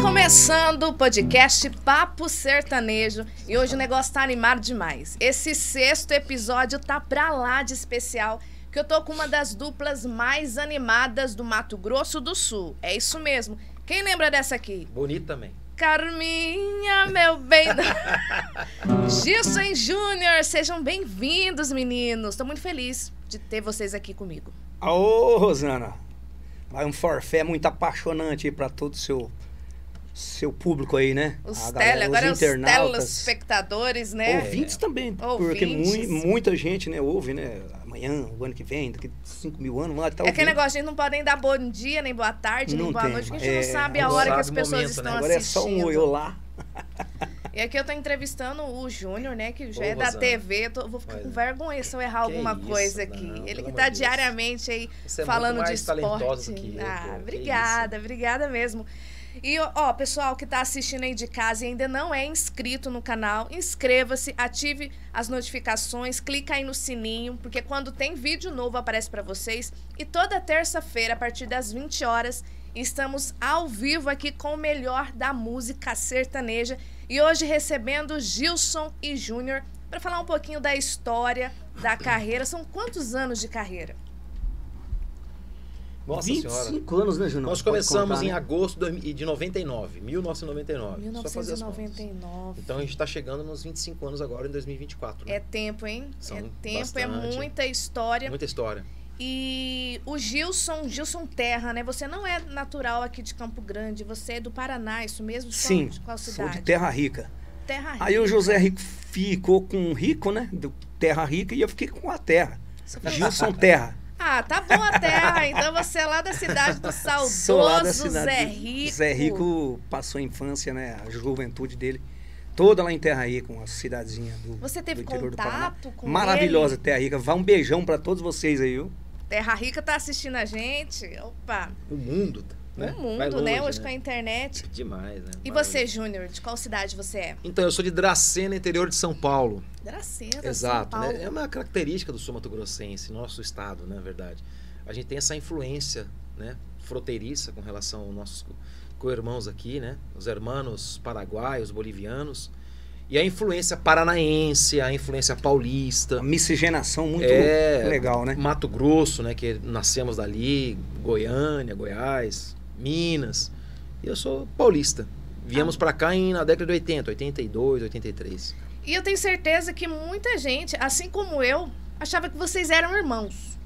começando o podcast Papo Sertanejo e hoje o negócio tá animado demais. Esse sexto episódio tá pra lá de especial, que eu tô com uma das duplas mais animadas do Mato Grosso do Sul. É isso mesmo. Quem lembra dessa aqui? Bonito também. Carminha, meu bem. Gilson Júnior, sejam bem-vindos, meninos. Tô muito feliz de ter vocês aqui comigo. Ô, Rosana, vai um forfé muito apaixonante aí pra todo o seu, seu público aí, né? Os A tele, agora é os internautas, telespectadores, né? Ouvintes também, porque Ouvintes. mui- muita gente, né, ouve, né? Amanhã, o ano que vem, daqui 5 mil anos, lá tá É aquele ouvindo. negócio, a gente não pode nem dar bom dia, nem boa tarde, nem Não boa tem, noite, porque a gente é, não sabe a não hora que sabe as o pessoas momento, né? estão Agora é só assistindo. um oi lá. E aqui eu tô entrevistando o Júnior, né? Que já Ô, é da Rosana. TV. eu tô- vou ficar Pois com é. vergonha se eu errar Que alguma isso, coisa não, aqui. pelo Ele que tá de Deus. diariamente aí Você é falando muito de mais talentosa esporte. do que eu, ah, pô, que obrigada, obrigada mesmo. E, ó, pessoal que tá assistindo aí de casa e ainda não é inscrito no canal, inscreva-se, ative as notificações, clica aí no sininho, porque quando tem vídeo novo aparece pra vocês. E toda terça-feira, a partir das 20 horas, estamos ao vivo aqui com o melhor da música sertaneja. E hoje recebendo Gilson e Júnior para falar um pouquinho da história, da carreira. São quantos anos de carreira? Nossa 25 senhora. anos, né, Junão? Nós começamos contar, em né? agosto de de 99, 1999. Só fazer as contas. 1999. Então a gente tá chegando nos 25 anos agora em 2024. Né? É tempo, hein? São é tempo, é bastante. muita história. Muita história. E o Gilson, Gilson Terra, né? Você não é natural aqui de Campo Grande, você é do Paraná, isso mesmo? Sim, de qual sou cidade? de Terra Rica. Terra Aí o Rica. José Rico ficou com o Rico, né? Do Terra Rica, e eu fiquei com a Terra. Gilson Terra. Ah, tá bom a terra. Então você é lá da cidade do saudoso cidade Zé Rico. Zé Rico passou a infância, né? A juventude dele. Toda lá em Terra Rica, uma cidadezinha do, Você teve do interior do Paraná. contato com Maravilhosa ele? Terra Rica. Vá um beijão pra todos vocês aí, viu? Terra Rica tá assistindo a gente. Opa, O mundo, né? o mundo, Vai longe, né? Hoje com a internet. Demais, né? E você, Júnior, de qual cidade você é? Então, eu sou de Dracena, interior de São Paulo. Dracena, Exato, São Paulo. né? É uma característica do sul Mato Grossense, nosso estado, na verdade. A gente tem essa influência, né, fronteiriça com relação aos nossos co- co-irmãos aqui, né? Os hermanos paraguaios, bolivianos. E a influência paranaense, a influência paulista. Uma miscigenação muito É, legal, né? Mato Grosso, né, que nascemos dali, Goiânia, Goiás, Minas. E eu sou paulista. Viemos pra cá em, na década de 80, 82, 83. E eu tenho certeza que muita gente, assim como eu, achava que vocês eram irmãos.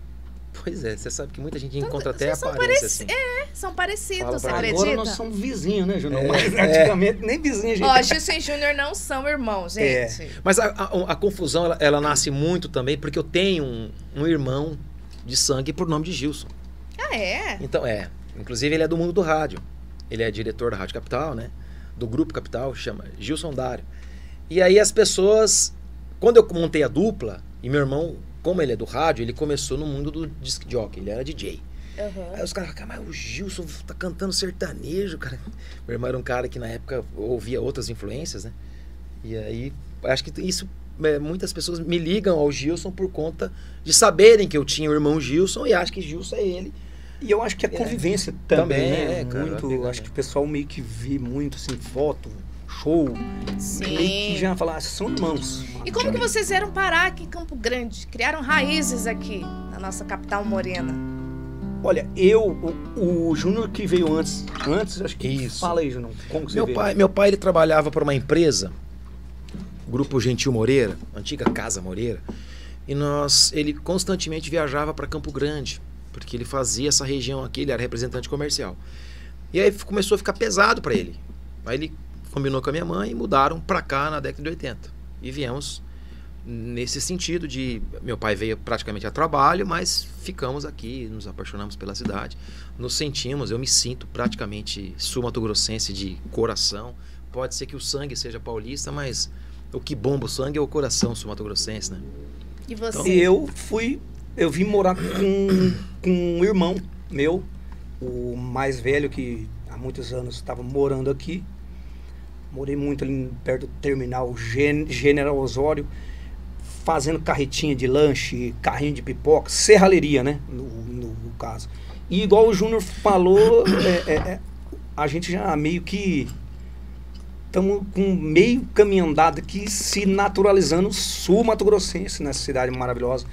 Pois é, você sabe que muita gente Então, encontra até aparência pareci- assim. São parecidos, você acredita? Agora nós somos vizinhos, né, Junão? É, Mas é. antigamente nem vizinho a gente. Ó, Gilson e Júnior não são irmãos, É. gente. Mas a, a- a confusão, ela, ela nasce muito também porque eu tenho um, um irmão de sangue por nome de Gilson. Ah, é? Então, é. Inclusive, ele é do mundo do rádio. Ele é diretor da Rádio Capital, né? Do Grupo Capital, chama Gilson Dário. E aí as pessoas... Quando eu montei a dupla, e meu irmão, como ele é do rádio, ele começou no mundo do disc jockey, ele era DJ. Aham. Aí os caras falam, mas o Gilson tá cantando sertanejo, cara. Meu irmão era um cara que na época ouvia outras influências, né? E aí, acho que isso, é, muitas pessoas me ligam ao Gilson por conta de saberem que eu tinha o irmão Gilson e acham que Gilson é ele. E eu acho que a É. convivência também, Também, né? é, cara, muito, acho né? que o pessoal meio que vê muito assim, foto, show. Meio que Sim. já fala, ah, são irmãos. E como que vocês vieram parar aqui em Campo Grande? Criaram raízes aqui, na nossa capital morena. Olha, eu, o, o Júnior que veio antes, antes, acho que Isso. fala aí, Júnior, como que você Meu veio? pai, meu pai ele trabalhava para uma empresa, Grupo Gentil Moreira, antiga Casa Moreira, e nós ele constantemente viajava para Campo Grande, porque ele fazia essa região aqui, ele era representante comercial. E aí começou a ficar pesado para ele. Aí ele combinou com a minha mãe e mudaram para cá na década de 80. E viemos nesse sentido de meu pai veio praticamente a trabalho, mas ficamos aqui, nos apaixonamos pela cidade, nos sentimos, eu me sinto praticamente sul-mato-grossense de coração. Pode ser que o sangue seja paulista, mas o que bomba o sangue é o coração sul-mato-grossense, né? E você? E eu fui, eu vim morar com, com um irmão meu, o mais velho que há muitos anos estava morando aqui. Morei muito ali perto do terminal Gen- General Osório, fazendo carretinha de lanche, carrinho de pipoca, serralheria, né? No, no caso. E igual o Júnior falou, é, é, é, a gente já meio que estamos com meio caminho andado aqui se naturalizando sul Mato Grossense nessa cidade maravilhosa,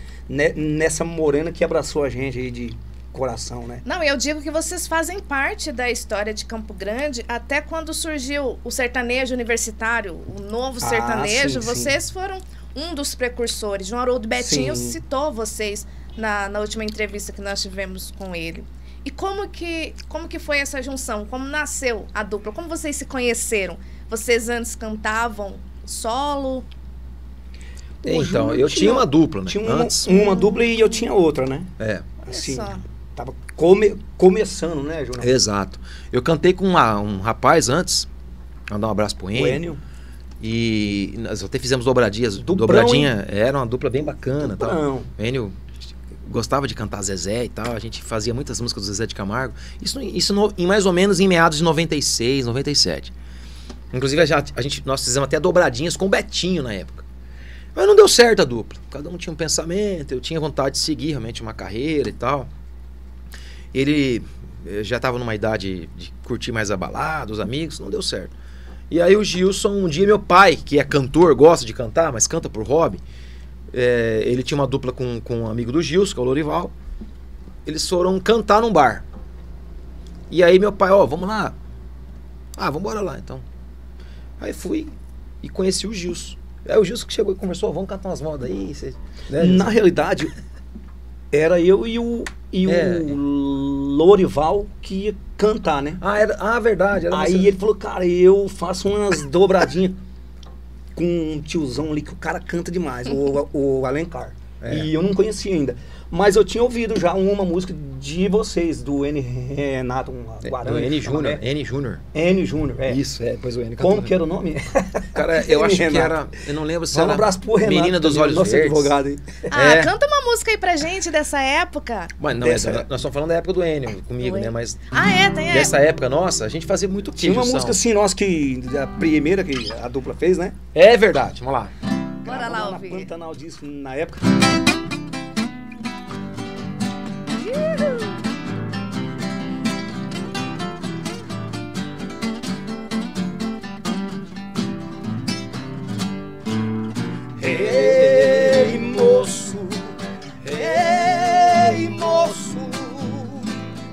nessa morena que abraçou a gente aí de coração, né? Não, eu digo que vocês fazem parte da história de Campo Grande até quando surgiu o sertanejo universitário, o novo Ah, sertanejo, sim, sim. vocês foram um dos precursores. João Haroldo Betinho Sim. citou vocês na, na última entrevista que nós tivemos com ele. E como que, como que foi essa junção? Como nasceu a dupla? Como vocês se conheceram? Vocês antes cantavam solo? Então, eu tinha uma dupla, né? Tinha uma, Antes. uma dupla e eu tinha outra, né? É, Assim, tava come- começando, né, Jonas? exato. Eu cantei com uma- um rapaz antes, mandar um abraço pro O Enio. Enio. E nós até fizemos dobradias. Dubrão, Dobradinha era uma dupla bem bacana. Tal. Não. O Enio gostava de cantar Zezé e tal. A gente fazia muitas músicas do Zezé de Camargo. Isso, isso no- em mais ou menos em meados de 96, 97. Inclusive, a gente, nós fizemos até dobradinhas com o Betinho na época. Mas não deu certo a dupla. Cada um tinha um pensamento. Eu tinha vontade de seguir realmente uma carreira e tal. Ele eh, já estava numa idade de curtir mais a balada, os amigos. Não deu certo. E aí o Gilson, um dia meu pai, que é cantor, gosta de cantar, mas canta por hobby, é, ele tinha uma dupla com, com um amigo do Gilson, que é o Lorival. Eles foram cantar num bar. E aí meu pai, ó, vamos lá. Ah, vamos embora lá então. Aí fui e conheci o Gilson. Aí o Gilson que chegou e conversou, "Ó, vamos cantar umas modas aí. cê- né, Na realidade, era eu e o, e É. o Lorival que ia cantar, né? Ah, era, ah, verdade. Era Aí você. ele falou, cara, eu faço umas dobradinhas com um tiozão ali que o cara canta demais, o, o Alencar. É. E eu não conhecia ainda. Mas eu tinha ouvido já uma música de vocês, do N. Renato um É, Guarani. do N Júnior. né? N Júnior. N Júnior, é. Isso, é, depois o N Como que era o nome? Cara, eu acho que Renato. era. Eu não lembro se Dá um era. abraço pro Renato. Menina dos Olhos nosso Verdes. advogado aí. Ah, É. canta uma música aí pra gente dessa época. Mas não, é, Dessa- nós estamos falando da época do Enio comigo, né? Mas Ah, é, tem é. dessa época nossa, a gente fazia muito Tinha uma queijo, música assim, nossa, que a primeira que a dupla fez, né? É verdade, vamos lá. Bora lá ouvir. Na Pantanal Disco na época. Ei, moço, ei, moço,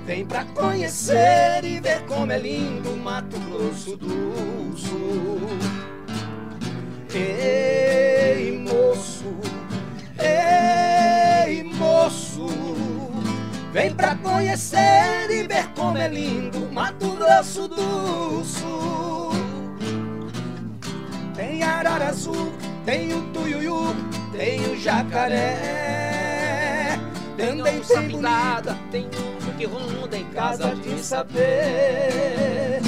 vem pra conhecer e ver como é lindo o Mato Grosso do Sul. Ei, moço, ei, moço, vem pra conhecer e ver como é lindo o Mato Grosso do Sul. Tem arara azul, tem o tuiuiu, tem o jacaré. Também tem bonita, tem um que ronda em casa de saber.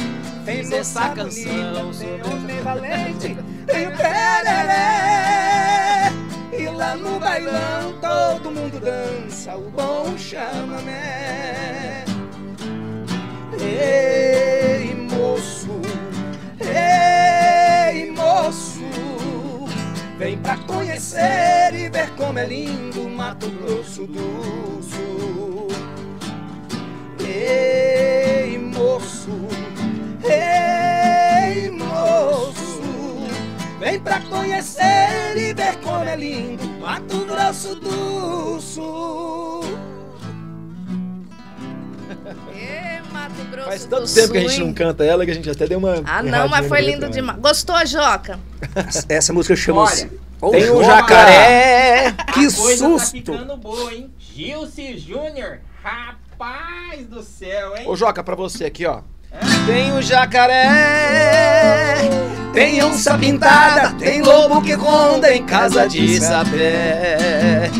Tem essa canção bonita, tem homem valente, tem o pereré. E lá no bailão todo mundo dança o bom chamamé. Ei, moço, ei, moço, vem pra conhecer e ver como é lindo o Mato Grosso do Sul. Ei, moço, ei, vem pra conhecer e ver como é lindo Mato Grosso do Sul. Ê, Mato Grosso Faz do tanto tempo que a Sul, gente não canta ela que a gente até deu uma. Ah, não, mas foi lindo demais. Gostou, Joca? Essa música chama-se Olha, Tem um jacaré. Que a coisa tá susto! ficando boa, hein? Gilce Júnior, rapaz do céu, hein? Ô, Joca, pra você aqui, ó. Tem o jacaré, tem onça pintada, tem lobo que ronda em casa de sapé.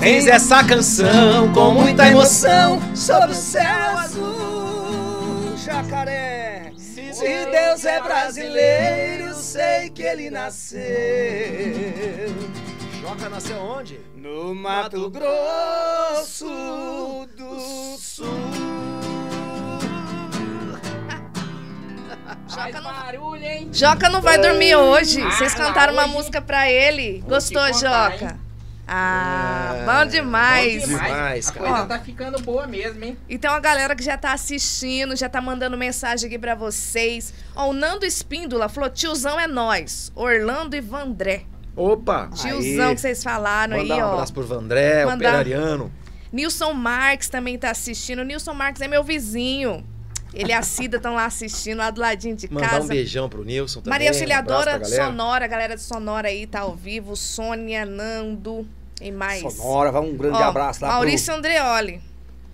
Fez essa canção com muita emoção sobre o céu azul, jacaré. Se Deus é brasileiro, sei que ele nasceu Joca nasceu onde? no Mato Grosso do Sul. Joca não- barulho, hein? Joca não vai dormir hoje. Ah, Vocês cantaram uma hoje- música pra ele. Vou Gostou, contar, Joca? hein? Ah, É, bom demais. bom demais, a cara. coisa Ó. tá ficando boa mesmo, hein? Então a galera que já tá assistindo, já tá mandando mensagem aqui pra vocês. Ó, o Nando Espíndola falou: tiozão é nós. Orlando e Vandré. Opa! Tiozão Aí. que vocês falaram Mandar aí, um ó. abraço pro Vandré, Mandar- operariano. Nilson Marques também tá assistindo. Nilson Marques é meu vizinho. Ele e a Cida estão lá assistindo, lá do ladinho de Mandar casa. um beijão pro Nilson também. Maria um Auxiliadora galera. Sonora, a galera de Sonora aí tá ao vivo. Sônia, Nando e mais. Sonora, vai um grande Ó, abraço lá Maurício Andreoli.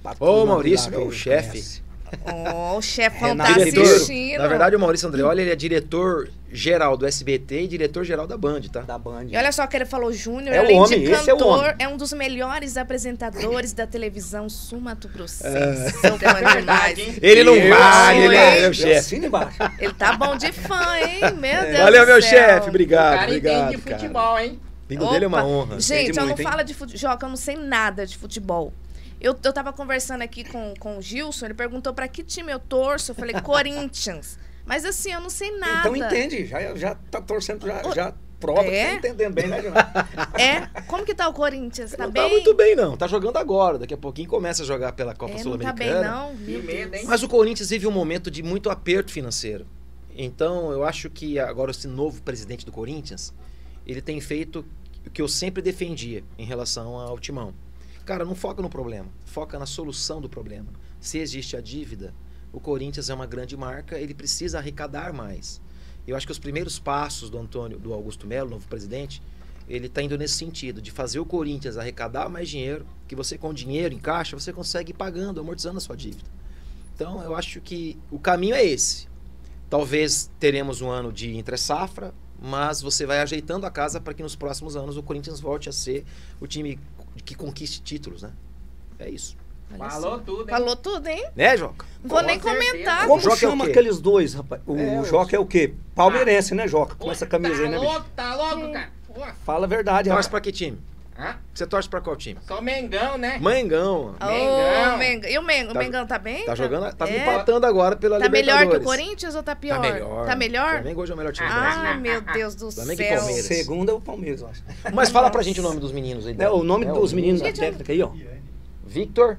pro... pra Ô, Maurício, meu chefe. Ó, o chefão tá Renato Diretor, assistindo. na verdade, o Maurício Andreoli ele é diretor geral do SBT e diretor geral da Band, tá? Da Band. E olha só que ele falou, Júnior, É o além homem, de esse é o cantor, homem. é, um dos melhores apresentadores da televisão sul-mato grossense. É. Verdade, hein? Ele não assino, ele é meu Eu chefe. Ele tá bom de fã, hein? Meu Deus Valeu, do meu céu. chefe. O Obrigado, cara obrigado, entende de cara. futebol, hein? Vindo dele é uma honra. Gente, Entende eu não muito, hein? falo de futebol, que eu não sei nada de futebol. Eu, eu tava conversando aqui com, com o Gilson, ele perguntou pra que time eu torço. Eu falei, Corinthians. Mas assim, eu não sei nada. Então entende, já, já tá torcendo, já, já prova que é? tá entendendo bem, né, Jonathan? É? Como que tá o Corinthians? Tá não bem? tá muito bem, não. Tá jogando agora. Daqui a pouquinho começa a jogar pela Copa É, não tá bem, Sul-Americana. não. Meu Que medo, Deus. hein? Mas o Corinthians vive um momento de muito aperto financeiro. Então, eu acho que agora esse novo presidente do Corinthians, ele tem feito o que eu sempre defendia em relação ao Timão. Cara, não foca no problema, foca na solução do problema. Se existe a dívida, o Corinthians é uma grande marca, ele precisa arrecadar mais. Eu acho que os primeiros passos do Antônio, do Augusto Melo, novo presidente, ele está indo nesse sentido, de fazer o Corinthians arrecadar mais dinheiro, que você com dinheiro em caixa, você consegue ir pagando, amortizando a sua dívida. Então, eu acho que o caminho é esse. Talvez teremos um ano de entre safra, mas você vai ajeitando a casa para que nos próximos anos o Corinthians volte a ser o time que conquiste títulos, né? É isso. Olha Falou tudo, hein? Falou tudo, hein? Né, Joca? Não vou Com nem certeza. comentar. Como Joca é o chama quê? aqueles dois, rapaz? O É, Joca é o quê? Palmeirense, né, Joca? Com essa camisa tá aí, né, bicho? louco, tá louco, cara? Pô, Fala a verdade, Torce rapaz. para que time? hã? Você torce para qual time? Só Mengão, né? Mengão. Ô, Mengão. E o Mengo? O Tá- Mengão tá bem? Tá jogando, tá é? empatando agora pela Tá melhor que o Libertadores. Corinthians ou tá pior? Tá melhor. Tá melhor? O Flamengo hoje é o melhor time do Brasil. Ah, meu Deus do Flamengo e céu. Palmeiras. Segundo é o Palmeiras, eu acho. Mas fala pra gente o nome dos meninos aí. É, o nome É, dos o- meninos da técnica aí, ó. Victor.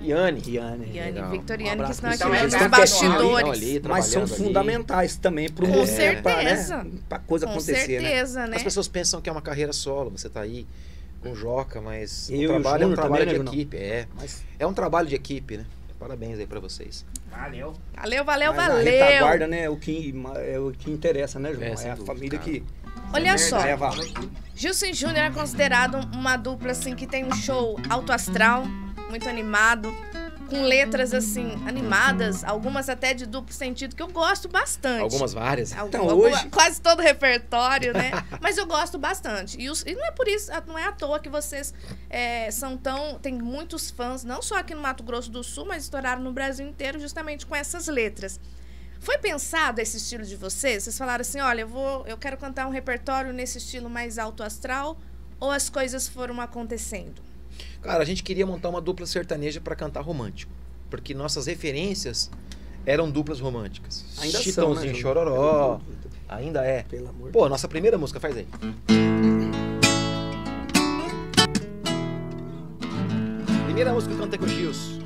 Iane. Iane. Yane Legal. Victoriane, Um que aqui nos Então, bastidores. ali, Mas são ali. fundamentais também Com mundo, certeza. Pra, né, pra coisa Com acontecer, né? certeza, né? As pessoas pensam que é uma carreira solo, você tá aí com o Joca, mas Eu o e o trabalho é um trabalho também, de né, Junão? equipe, é. Mas, É um trabalho de equipe, né? Parabéns aí pra vocês. Valeu. Valeu, valeu, mas a valeu. retaguarda, né, é o que, é o que interessa, né, João? É, É, a dúvida, família cara. que Olha só, leva. Gilson Júnior é considerado uma dupla assim que tem um show alto astral, muito animado, com letras assim animadas, algumas até de duplo sentido que eu gosto bastante. Algumas várias. Algum- Então, alguma- hoje- quase todo o repertório, né? Mas eu gosto bastante. E, os- e não é por isso, não é à toa que vocês é, são tão. Tem muitos fãs, não só aqui no Mato Grosso do Sul, mas estouraram no Brasil inteiro justamente com essas letras. Foi pensado esse estilo de vocês? Vocês falaram assim: olha, eu, vou, eu quero cantar um repertório nesse estilo mais alto astral, ou as coisas foram acontecendo? Cara, a gente queria montar uma dupla sertaneja pra cantar romântico. Porque nossas referências eram duplas românticas. Ainda são, Chitãozinho né, Chororó. Ainda é. Pelo amor Pô, nossa primeira música, faz aí. Primeira música que eu cantei com o Gils.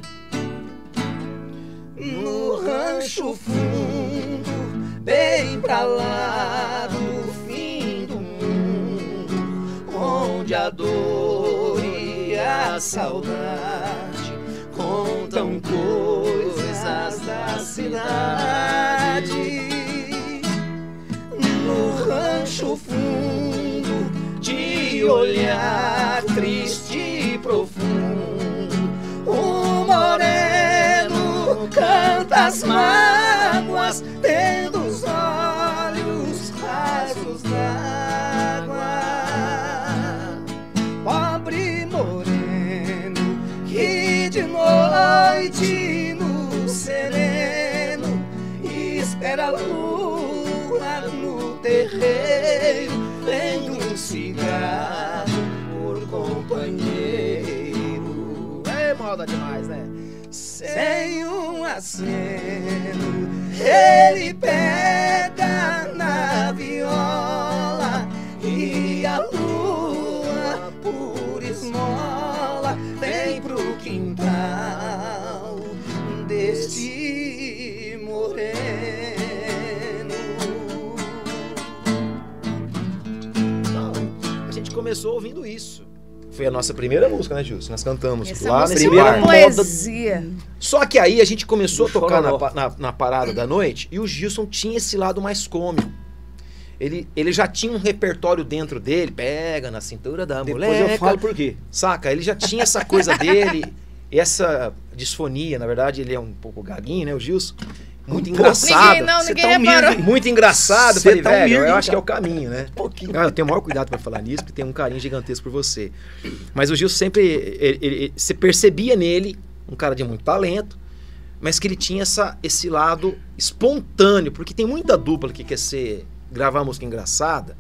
No rancho fundo, bem pra lá do fim do mundo, onde a dor saudade contam coisas da cidade. No rancho fundo, de olhar triste e profundo, o moreno canta as mágoas, espera a lua no terreiro, vendo um cigarro por companheiro. É moda demais, né? Sem um aceno, ele pega na viola começou ouvindo isso. Foi a nossa primeira música, né, Gilson? Nós cantamos Essa lá música nesse é primeira moda- poesia. Só que aí a gente começou Do a tocar na, na, na parada da noite e o Gilson tinha esse lado mais cômico. Ele, ele já tinha um repertório dentro dele, pega na cintura da Depois mulher. eu falo por quê. Saca? Ele já tinha essa coisa dele, essa disfonia, na verdade, ele é um pouco gaguinho, né, o Gilson? Muito Um engraçado. Ninguém, não, Você ninguém tá reparou. Muito engraçado. Cê Falei, tá velho, eu acho que é o cara. caminho, né? Um pouquinho. Ah, eu tenho o maior cuidado pra falar nisso, porque tem um carinho gigantesco por você. Mas o Gilson sempre. ele- ele- ele- você percebia nele um cara de muito talento, mas que ele tinha essa, esse lado espontâneo, porque tem muita dupla que quer ser. gravar música engraçada,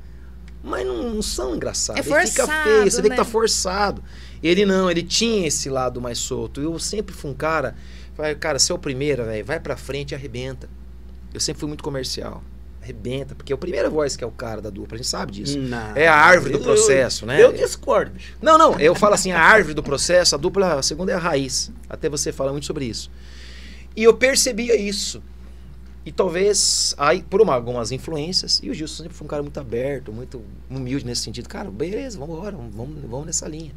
mas não, não são engraçadas. É Aí fica forçado, feio, você vê que tá né? forçado. Ele não, ele tinha esse lado mais solto. Eu sempre fui um cara. Falei, cara, você é o primeiro, velho, vai pra frente e arrebenta. Eu sempre fui muito comercial. Arrebenta, porque é a primeira voz que é o cara da dupla, a gente sabe disso. Não. É a árvore do Eu- processo, né? Eu discordo, bicho. Não, não, eu falo assim, a árvore do processo, a dupla, a segunda é a raiz. Até você fala muito sobre isso. E eu percebia isso. E talvez, aí, por uma- algumas influências, e o Gilson sempre foi um cara muito aberto, muito humilde nesse sentido. Cara, beleza, vamos embora, vamos, vamos nessa linha.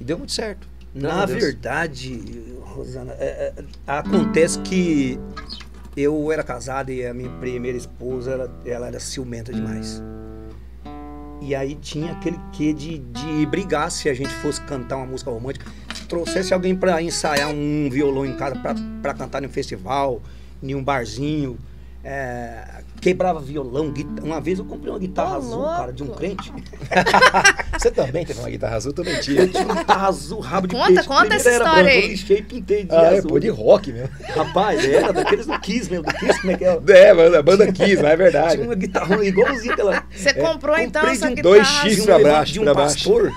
E deu muito certo. Na Deus. verdade, Rosana, é- é- acontece que eu era casado e a minha primeira esposa, ela, ela era ciumenta demais. E aí tinha aquele quê de, de brigar se a gente fosse cantar uma música romântica. Se trouxesse alguém pra ensaiar um violão em casa pra, pra cantar em um festival, em um barzinho. é, quebrava violão, guitarra. Uma vez eu comprei uma guitarra Ô, azul, cara, de um louco. crente. Você também teve uma guitarra azul, também Eu tive. tinha uma guitarra azul, rabo de Conta, peixe. conta Primeiro essa era história aí. Eu lixei e pintei de Ah, é, azul. pô, de rock mesmo. Rapaz, era daqueles do Kiss, meu, do Kiss, como é que é? É, a banda Kiss, não é verdade. Tinha uma guitarra igualzinha aquela. Você comprou então essa um guitarra? dois X um, pra baixo, de um pra baixo. pastor.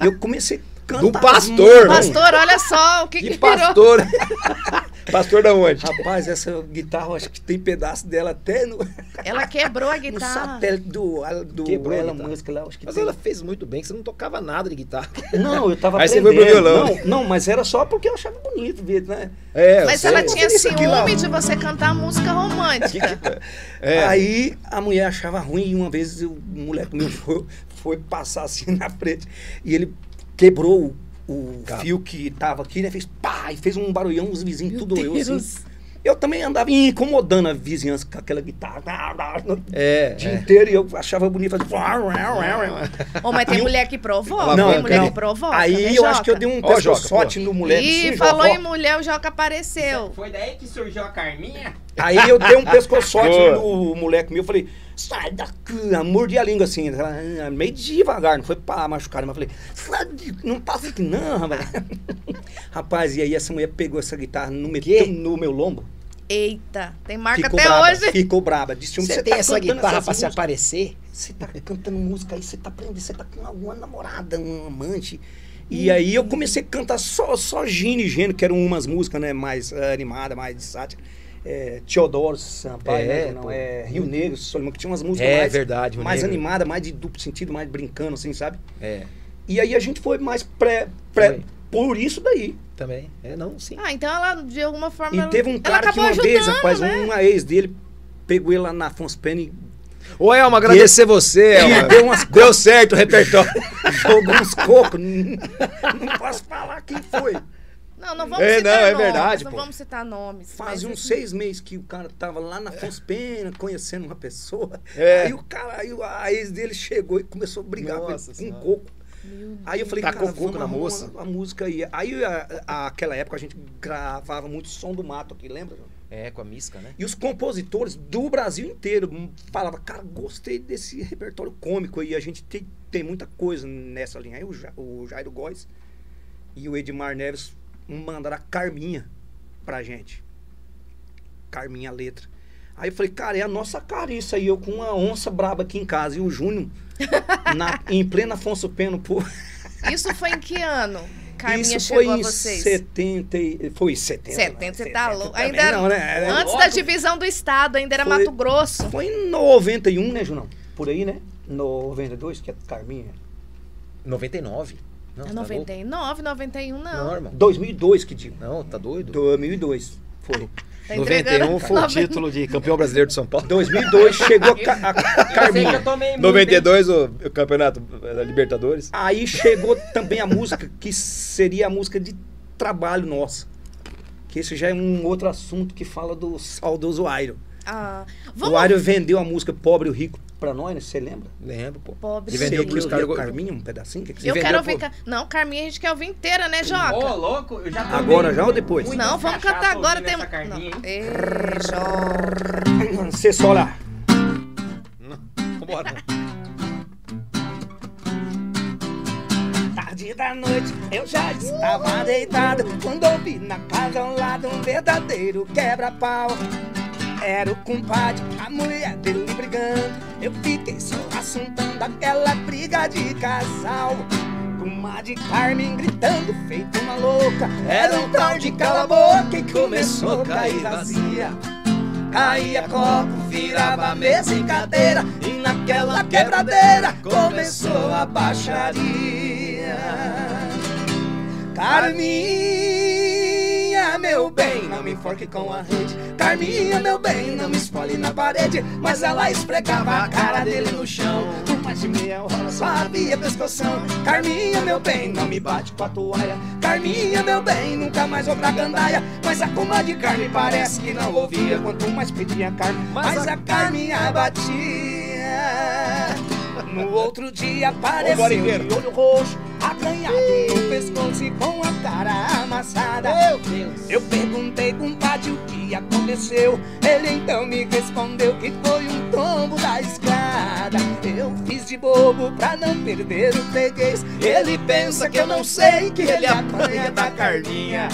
Eu comecei a cantar. Do pastor, não. Pastor, olha só o que, que Que virou. pastor. pastor da onde? Rapaz, essa guitarra, acho que tem pedaço dela até no, Ela quebrou a no guitarra. satélite do, do Quebrou a Elon guitarra. Musk lá. Acho que Mas tem. ela fez muito bem, que você não tocava nada de guitarra. Não, eu tava Aí você foi pro aprendendo. violão. Não, não, mas era só porque eu achava bonito, né? É, eu Mas sei. ela tinha ciúme de você cantar música romântica. É. Aí a mulher achava ruim e uma vez o moleque meu foi, foi passar assim na frente e ele quebrou o, o Cabo. fio que tava aqui, né? Fez pá, e fez um barulhão, os vizinhos Meu tudo eu assim. Deus. Eu também andava incomodando a vizinhança com aquela guitarra o É, dia é. inteiro e eu achava bonito fazer. Ô, mas tem mulher que provoca, Não, tem mulher não. que provoca. Aí né, eu acho que eu dei um Joca, pescoçote no moleque. Ih, falou em mulher, o Joca apareceu. Foi daí que surgiu a Carminha? Aí eu dei um pescoçote no moleque meu, falei, sai daqui, mordi a língua assim, ah, meio devagar, não foi pra machucar, mas falei, sai de- não passa aqui não, rapaz. rapaz, e aí essa mulher pegou essa guitarra, no meteu no meu lombo, Eita, tem marca ficou até braba, hoje. ficou braba, disse, Você "Você tem tá essa guitarra pra se aparecer? Você tá cantando música aí, você tá aprendendo, você tá com alguma namorada, um amante. E aí eu comecei a cantar só, só Gino e Gênio, que eram umas músicas né, mais eh, animadas, mais de sátira. É, Teodoro Sampaio, É, né, não, é, Rio Negro, Solimão, que tinha umas músicas É mais, verdade, mais Negro. animadas, mais de duplo sentido, mais brincando, assim, sabe? É, E aí a gente foi mais pré, pré por isso daí. também. É, não, sim. Ah, então ela, de alguma forma. E ela- teve um ela cara que uma ajudando, vez, rapaz, né? uma ex dele pegou ele lá na Afonso Pena e Ô, Elma, agradecer você, Elma. deu umas Deu certo o repertório. jogou uns cocos. não posso falar quem foi. Não, não vamos É, citar não, é nomes. verdade, Não pô. vamos citar nomes. Fazia mas- uns seis meses que o cara tava lá na Afonso Pena, conhecendo uma pessoa. É. Aí o cara, aí a ex dele chegou e começou a brigar com, Nossa ele, com Senhora. coco. Aí eu falei, Tacou cara, coco vamos na moça? uma- A, música aí. Aí, a, a- aquela época, a gente gravava muito som do mato aqui, lembra? É, com a misca, né? E os compositores do Brasil inteiro falavam, cara, gostei desse repertório cômico aí. A gente tem, tem muita coisa nessa linha. Aí o, Ja- o Jairo Góes e o Edmar Neves mandaram a Carminha pra gente. Carminha letra. Aí eu falei, cara, é a nossa cara isso aí. Eu com uma onça braba aqui em casa. E o Júnior, na- em plena Afonso Peno, pô. Isso foi em que ano? Carminha isso chegou foi a em vocês. 70. e- Foi em 70. 70, você tá louco. Ainda era- não, né? Era Antes da divisão do estado, ainda era Foi- Mato Grosso. Foi em 91, né, Junão? Por aí, né? 92, que é Carminha. 99. Não, É tá louco? 99, 91 não. Não, irmão. 2002 que digo. Não, tá doido? 2002 foi. Tá 91 entregando- foi o 90. título de campeão brasileiro de São Paulo. 2002 chegou a, a Eu sei que eu Carminha. tomei muito, 92 o, o campeonato da Libertadores. Aí chegou também a música que seria a música de trabalho nossa. Que esse já é um outro assunto que fala do saudoso Airo. Ah, O vamos Airo vendeu a música Pobre e o Rico pra nós, né? Você lembra? Lembro, pô. Pobre Ele vendeu pros caras. ouvia Carminha, um pedacinho? Que que você Eu vendeu quero ouvir. ca- Não, Carminha, a gente quer ouvir inteira, né, Joca? Ô, louco, eu já Agora já ou depois? não, vamos cantar agora. Tem... essa carninha, Não. Ei, Joca. Você só lá. Vambora. Tarde da noite eu já estava deitado Quando ouvi na casa ao lado um verdadeiro quebra-pau Era o compadre, a mulher dele brigando. Eu fiquei só assuntando aquela briga de casal. Comadre Carmen gritando feito uma louca. Era um tal de cala a boca e começou a cair vazia. Caía copo, virava mesa e cadeira. E naquela quebradeira começou a baixaria. Carminha, meu bem, me enforque com a rede. Carminha, meu bem, não me espolhe na parede. Mas ela esfregava a cara dele no chão. Mais de meia hora só havia pescoção. Carminha, meu bem, não me bate com a toalha. Carminha, meu bem, nunca mais vou pra gandaia. Mas a comadre Carmen parece que não ouvia. Quanto mais pedia Carmen, mais a Carminha batia. No outro dia apareceu de olho roxo Acanhado no pescoço e com a cara amassada Meu Deus. eu perguntei com o o que aconteceu. Ele então me respondeu que foi um tombo da escada. Eu fiz de bobo pra não perder o freguês. Ele pensa que eu não sei que ele apanha da carninha.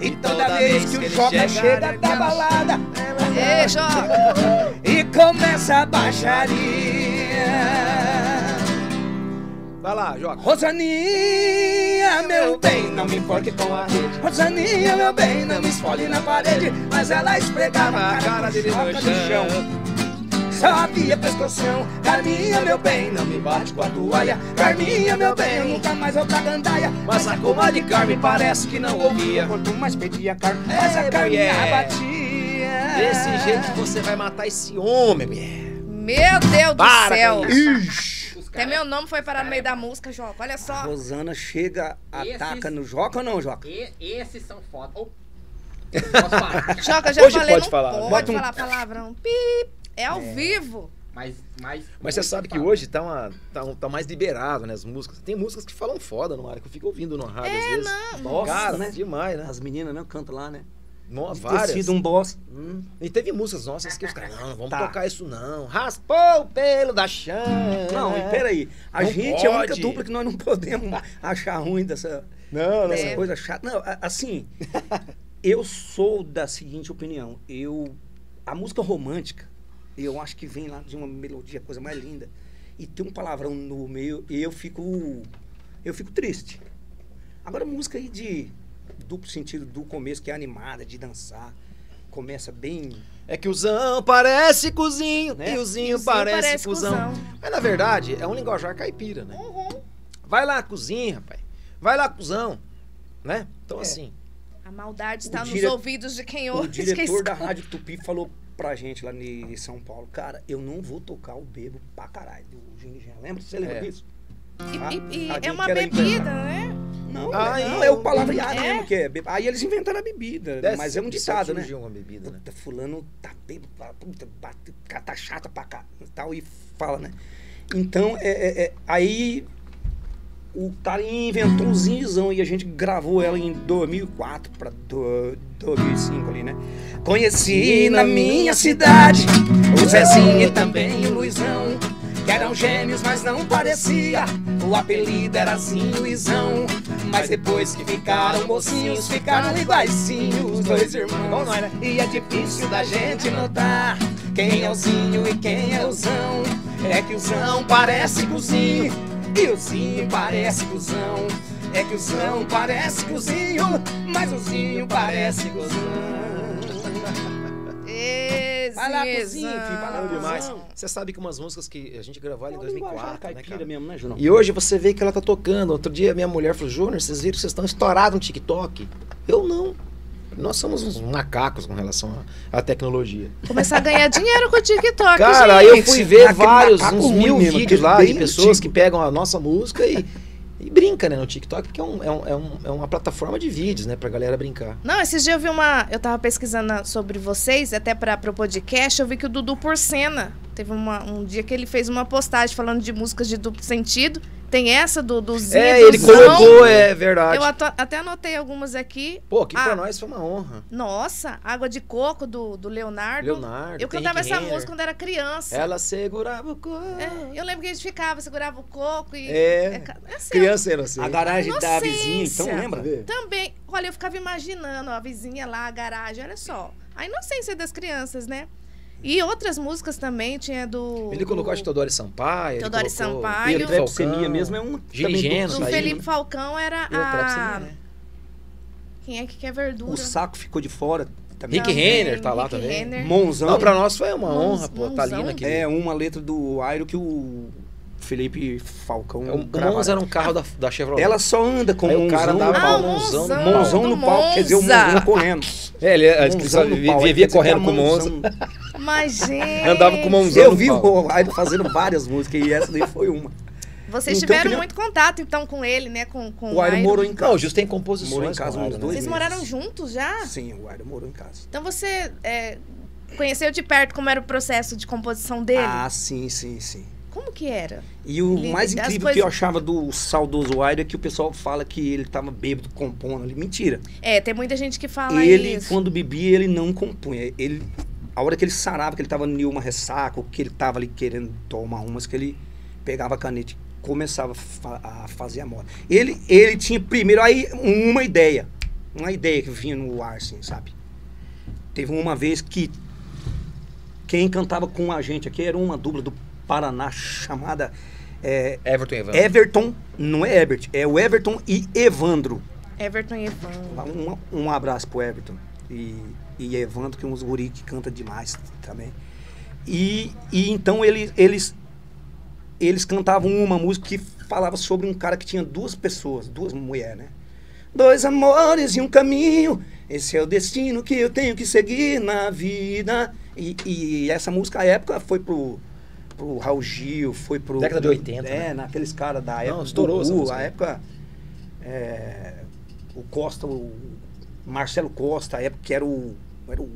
E toda vez que o Joca chega da balada, e começa a baixaria. Vai lá, joga. Rosaninha, meu bem, não me importe com a rede. Rosaninha, meu bem, não me esfole na parede. Mas ela esfregava a cara dele no chão. Só havia pescoção. Carminha, meu bem, não me bate com a toalha. Carminha, meu bem, eu nunca mais vou pra gandaia. Mas a comadre Carmen parece que não ouvia. Quanto mais pedia Carmen, mais a É, Carminha batia. Desse jeito você vai matar esse homem, mulher. Meu Deus do Para céu. com isso. Os Até caras- meu nome foi parar no meio da música, Joca. Olha A só. Rosana chega, Esses- ataca no Joca ou não, Joca? E- esses são foda. Oh. Posso falar? Joca, eu já Hoje falei, pode não falar, né? pode Bota um- falar palavrão. Pip. É ao vivo. Mas, mas, Mas você sabe que hoje tá, uma, tá, um- tá mais liberado, né? As músicas. Tem músicas que falam foda no ar, que eu fico ouvindo no rádio às vezes. Não. Nossa, Cara, né? demais, né? As meninas, né? Cantam lá, né? Nossa, De ter várias. sido um boss. Hum. E teve músicas nossas que os caras, não, não vamos Tá. tocar isso não. Raspou o pelo da chã. Não, e peraí. A Não gente é a única pode. dupla que nós não podemos achar ruim dessa, Não, não. dessa É. coisa chata. Não, assim, eu sou da seguinte opinião. Eu, a música romântica, eu acho que vem lá de uma melodia, coisa mais linda. E tem um palavrão no meio e eu fico, eu fico triste. Agora, música aí de duplo sentido do começo, que é animada, de dançar. Começa bem... É que o Zão parece cozinho, Né? e o Zinho Zinho parece, parece cuzão. cuzão. Mas na verdade, é um linguajar caipira, né? Vai lá, cozinha, rapaz. Vai lá, cuzão. Né? Então, É. assim. A maldade está O nos dire- ouvidos de quem O ouve. diretor da Rádio Tupi falou pra gente lá em São Paulo, cara, eu não vou tocar o bebo pra caralho do Gin Jean. Lembra? Você lembra É. disso? E, e- e Ah, é uma bebida, né? Não, Ah, não, é o- palavreado é? mesmo que é. Aí eles inventaram a bebida, desse- mas é um ditado, né? uma bebida, né? Puta, fulano tá bêbado, tá, puta, bate, tá chata pra cá, e tal, e fala, né? Então, é, é- é- aí o cara inventou um zinzão e a gente gravou ela em 2004 pra do- 2005 ali, né? Conheci na minha cidade o Zezinho e também o Luizão, eram gêmeos, mas não parecia. O apelido era Zinho e Zão, mas depois que ficaram mocinhos, ficaram iguaizinhos os dois irmãos. né? E é difícil da gente notar quem é o Zinho e quem é o Zão. É que o Zão parece cozinho e o Zinho parece cuzão. É que o Zão parece cozinho, mas o Zinho parece cuzão. Vai lá, cozinha, filho, vai lá, demais. Você sabe que umas músicas que a gente gravou ali em 2004, né, caipira cara? mesmo, né, Junão? E hoje você vê que ela tá tocando. Outro dia minha mulher falou, Júnior, vocês viram que vocês estão estourados no TikTok? Eu não. Nós somos uns macacos com relação à tecnologia. Começar a ganhar dinheiro com o TikTok, Cara, gente. eu fui ver Aquele vários, uns mil mesmo, vídeos lá de bem pessoas antigo. que pegam a nossa música e, e brinca, né, no TikTok, porque é, um, é, um, é, um- é uma plataforma de vídeos, né, pra galera brincar. Não, esses dias eu vi uma. Eu tava pesquisando sobre vocês, até para pro podcast, eu vi que o Dudu Porcena teve uma, um dia que ele fez uma postagem falando de músicas de duplo sentido. Tem essa do, do Zinho. É, ele colocou, é verdade. Eu ato- até anotei algumas aqui. Pô, aqui Ah. pra nós foi uma honra. Nossa, Água de Coco do, do Leonardo. Leonardo, Eu cantava essa música quando era criança. Ela segurava o corpo. É, eu lembro que a gente ficava, segurava o coco e. É. ca- assim, Criança inocente. A garagem da vizinha, então, lembra? Vê? Também, olha, eu ficava imaginando a vizinha lá, a garagem, olha só. A inocência das crianças, né? E outras músicas também, tinha do. Ele colocou, acho que Teodoro Sampaio. Teodoro Sampaio. E Falcão. mesmo é um... Geno, do Felipe? Falcão era a. né? Quem é que quer verdura? O saco ficou de fora também. Rick Renner tá lá Rick também. Renner. Monzão. Não, pra nós foi uma Mãos- honra, pô, tá ali naquele... É uma letra do Airo que o Felipe Falcão É, O, o gravava. Monza era um carro da, da Chevrolet. Ela só anda com o o cara com o o Monzão. Monzão. No palco, quer dizer, o. Monzão correndo. É, ele é, pau, aí vivia correndo que com é o Monza. Mas, gente. Andava com o Monzão Eu vi pau. o Airo fazendo várias músicas e essa daí foi uma. Vocês Então, tiveram nem- muito contato, então, com ele, né? Com, com O Airo Airo. morou em Não, casa. o Justo tem composições. Morou em casa uns dois Vocês né? moraram juntos já? Sim, o Airo morou em casa. Então você é, conheceu de perto como era o processo de composição dele? Ah, sim, sim, sim. Como que era? E o Ele- mais incrível coisas- que eu achava do saudoso Airo é que o pessoal fala que ele tava bêbado compondo ali. Mentira. É, tem muita gente que fala ele, isso. quando bebia, ele não compunha. Ele, a hora que ele sarava, que ele tava em uma ressaca, ou que ele tava ali querendo tomar umas, que ele pegava a caneta e começava a fazer a moda. Ele, ele tinha primeiro aí uma ideia. Uma ideia que vinha no ar, assim, sabe? Teve uma vez que quem cantava com a gente aqui era uma dupla do Paraná chamada é, Everton e Evandro. Everton, não é Ebert, é o Everton e Evandro. Everton e Evandro. Um, um abraço pro Everton e, e Evandro, que é uns guri que canta demais também. E, e então ele, eles, eles cantavam uma música que falava sobre um cara que tinha duas pessoas, duas mulheres, né? Dois amores e um caminho, esse é o destino que eu tenho que seguir na vida. E, e essa música, à época, foi pro, pro Raul Gil, foi pro... Década de 80, É, né? naqueles caras da época. estourou essa Gugu, música a época... é, o Costa, o Marcelo Costa, a época que era o, era o,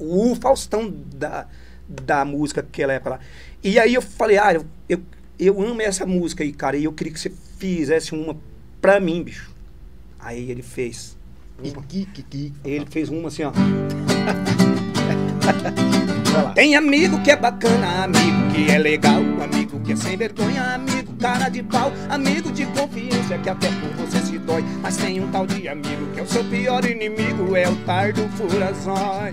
o Faustão da, da música aquela época lá. E aí eu falei, ah, eu, eu, eu amo essa música aí, cara, e eu queria que você fizesse uma pra mim, bicho. Aí ele fez. Uma. Ele fez uma assim, ó. Tem amigo que é bacana, amigo que é legal, amigo que é sem vergonha, amigo cara de pau, amigo de confiança que até por você se dói. Mas tem um tal de amigo que é o seu pior inimigo, é o tar do furazói.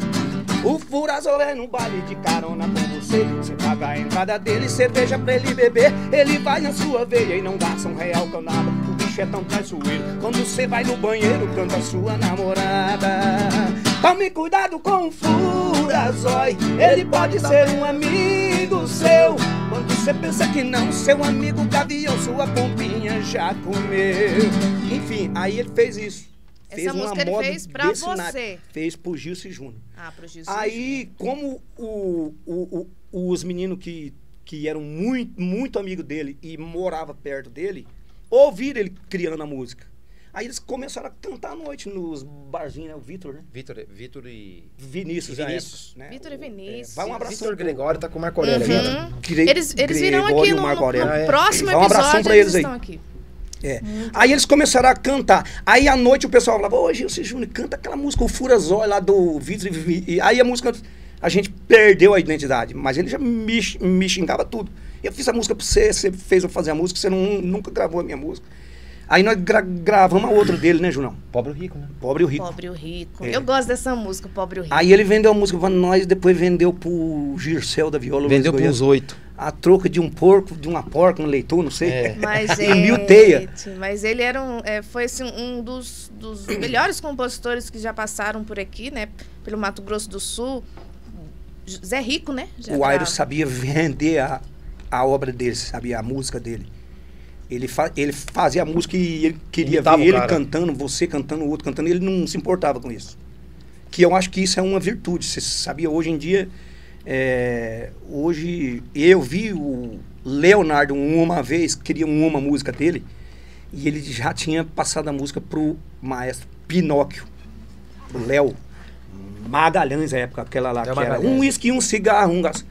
O furazol é no baile de carona com você. Você paga a entrada dele, cerveja pra ele beber. Ele vai na sua veia e não gasta um real com nada. O bicho é tão traiçoeiro. Quando você vai no banheiro, canta a sua namorada. Tome cuidado com o furazói. Ele pode ser um amigo seu. Quando você pensa que não, seu amigo gavião, sua pompinha já comeu. Enfim, aí ele fez isso. Essa Fez uma música ele fez pra você. Fez pro Gilson Júnior. Ah, pro Gilson. Aí, como o, o- o- os meninos que, que eram muito, muito amigos dele e morava perto dele, ouviram ele criando a música. Aí eles começaram a cantar à noite nos barzinhos, né? O Vitor, né? Vitor, Vitor e... Vinícius, E à Vinícius. época, né? Vitor e O- Vinícius. É, vai um abração Vitor Gregório tá com o Marco Aurélio. Uhum. Gre- Eles, eles virão aqui no, Marco no- Aurélio. no é. próximo Dá um abração episódio, pra eles eles aí. estão aqui. É. Aí eles começaram a cantar. Aí à noite o pessoal falava, ô Gilson Júnior, canta aquela música, o Furazói lá do Vitor e. E aí a música, a gente perdeu a identidade. Mas ele já me, me xingava tudo. Eu fiz a música pra você, você fez eu fazer a música, você não, nunca gravou a minha música. Aí nós gra- gravamos a outra dele, né, Junão? Pobre ou rico, né? Pobre o Rico. Pobre o Rico. É. Eu gosto dessa música, Pobre o Rico. Aí ele vendeu a música pra nós, depois vendeu pro Gircel da Viola. Luiz Vendeu uns oito. A troca de um porco, de uma porca, um leitor, não sei. É. Mas, mil teia. mas ele era um, é, foi assim, um dos, dos melhores compositores que já passaram por aqui, né? Pelo Mato Grosso do Sul. Zé Rico, né? Já o Airo grava. sabia vender a, a obra dele, sabia a música dele. Ele, fa, ele fazia a música e ele queria Imitava ver ele cara. cantando, você cantando, o outro cantando, ele não se importava com isso. Que eu acho que isso é uma virtude. Você sabia, hoje em dia, é, hoje eu vi o Leonardo uma vez, queria uma música dele, e ele já tinha passado a música pro maestro Pinóquio, pro Léo Magalhães, na época, aquela lá, que era um uísque, um cigarro, um gás.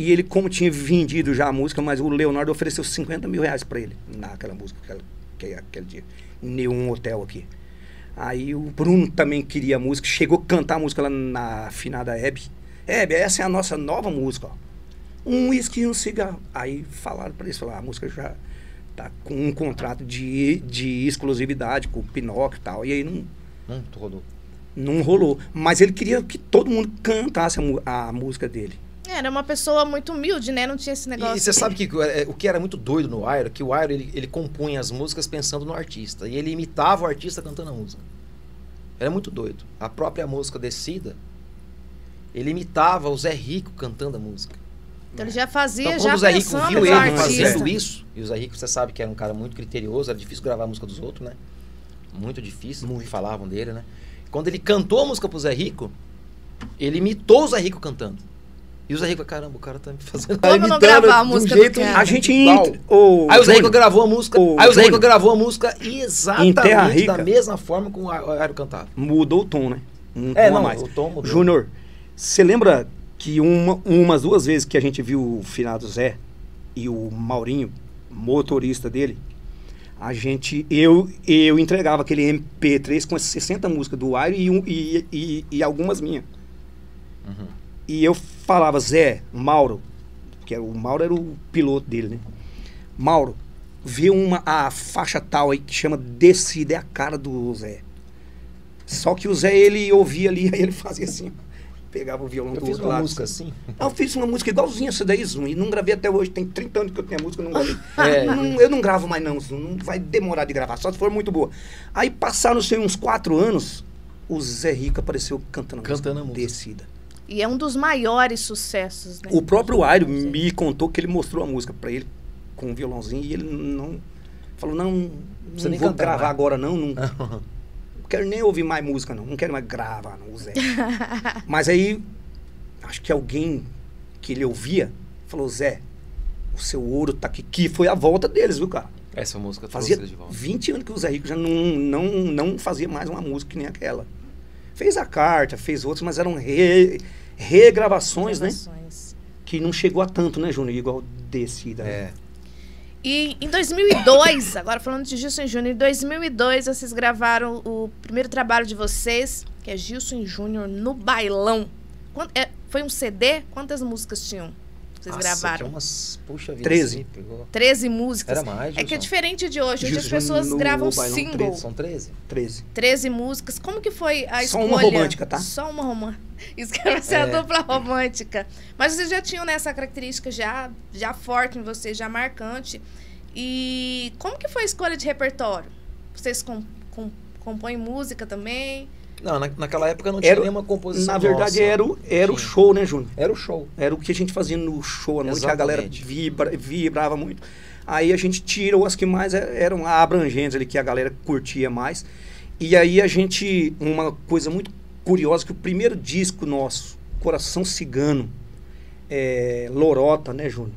E ele, como tinha vendido já a música, mas o Leonardo ofereceu 50 mil reais pra ele naquela música, aquela, que, aquele dia, em um hotel aqui. Aí o Bruno também queria a música, chegou a cantar a música lá na finada Hebe. Hebe, essa é a nossa nova música, ó. Um uísque e um cigarro. Aí falaram pra eles, falaram, "Ah, a música já tá com um contrato de, de exclusividade com o Pinóquio e tal. E aí não, Hum, rodou. não rolou. Mas ele queria que todo mundo cantasse a, a música dele. Era uma pessoa muito humilde, né? Não tinha esse negócio. E você sabe que é, o que era muito doido no Airo, é que o Airo ele, ele compunha as músicas pensando no artista. E ele imitava o artista cantando a música. Era muito doido. A própria música Descida, ele imitava o Zé Rico cantando a música. Então ele já fazia, Então, já quando o Zé Rico viu ele artista. fazendo isso, e o Zé Rico, você sabe que era um cara muito criterioso, era difícil gravar a música dos outros, né? Muito difícil, muito. falavam dele, né? Quando ele cantou a música pro Zé Rico, ele imitou o Zé Rico cantando. E o Zé Rico, caramba, o cara tá me fazendo. tá Como não gravar a música do jeito cara? A gente entra. ô, Aí o Zé Rico Júnior, gravou a música. Ô, aí o Zé Rico gravou a música exatamente da Rica. mesma forma como o Aero cantava. mudou o tom, né? Um É, tom a não, mais. o tom mudou. Júnior, você lembra que uma, umas duas vezes que a gente viu o finado Zé e o Maurinho, motorista dele, a gente, eu, eu entregava aquele MP3 com as 60 músicas do Airo e, um- e, e, e algumas minhas. Uhum. E eu falava, Zé, Mauro, que era, o Mauro era o piloto dele, né? Mauro, vê uma, a faixa tal aí que chama Descida, é a cara do Zé. Só que o Zé, ele ouvia ali, aí ele fazia assim, pegava o violão Eu do fiz outro uma lado. música assim. Ah, Eu fiz uma música igualzinha essa daí, Zoom, e não gravei até hoje. Tem 30 anos que eu tenho a música, eu não gravei. É. Não- eu não gravo mais não, Zoom, não vai demorar de gravar, só se for muito boa. Aí passaram sei, uns quatro anos, o Zé Rico apareceu cantando a Cantando a música. Descida. E é um dos maiores sucessos, né? O próprio Airo me contou que ele mostrou a música pra ele com um violãozinho e ele não falou não, Você não nem vou cantar gravar mais. agora não, não, não quero nem ouvir mais música não, não quero mais gravar não, Zé. Mas aí acho que alguém que ele ouvia falou Zé, o seu ouro tá aqui, que foi a volta deles, viu cara? Essa música Fazia de volta. 20 anos que o Zé Rico já não, não, não fazia mais uma música que nem aquela. Fez a carta, fez outras, mas eram re- regravações, né? Gravações. Que não chegou a tanto, né, Júnior? Igual Descida. né? É. E em 2002, agora falando de Gilson e Júnior, em 2002 vocês gravaram o primeiro trabalho de vocês, que é Gilson e Júnior no bailão. Quant- é, foi um CD? Quantas músicas tinham? Vocês Nossa, gravaram? umas, puxa vida, 13. assim, pegou. 13 músicas. Era mais, É que é diferente de hoje. Hoje as pessoas no gravam bailão, single. 13. São 13? 13. 13 músicas. Como que foi a Só escolha? uma romântica, tá? Só uma romântica. Isso que vai ser a É. dupla romântica. Mas vocês já tinham né, essa característica já, já forte em vocês, já marcante. E como que foi a escolha de repertório? Vocês com, com- compõem música também? Não, na, naquela época não tinha Era- nenhuma composição Na verdade, nossa. era, o, era o show, né, Júnior? Era o show. Era o que a gente fazia no show à noite, que a galera vibra, vibrava muito. Aí a gente tirou as que mais e- eram abrangentes ali, que a galera curtia mais. E aí a gente, uma coisa muito curiosa, que o primeiro disco nosso, Coração Cigano, é, Lorota, né, Júnior?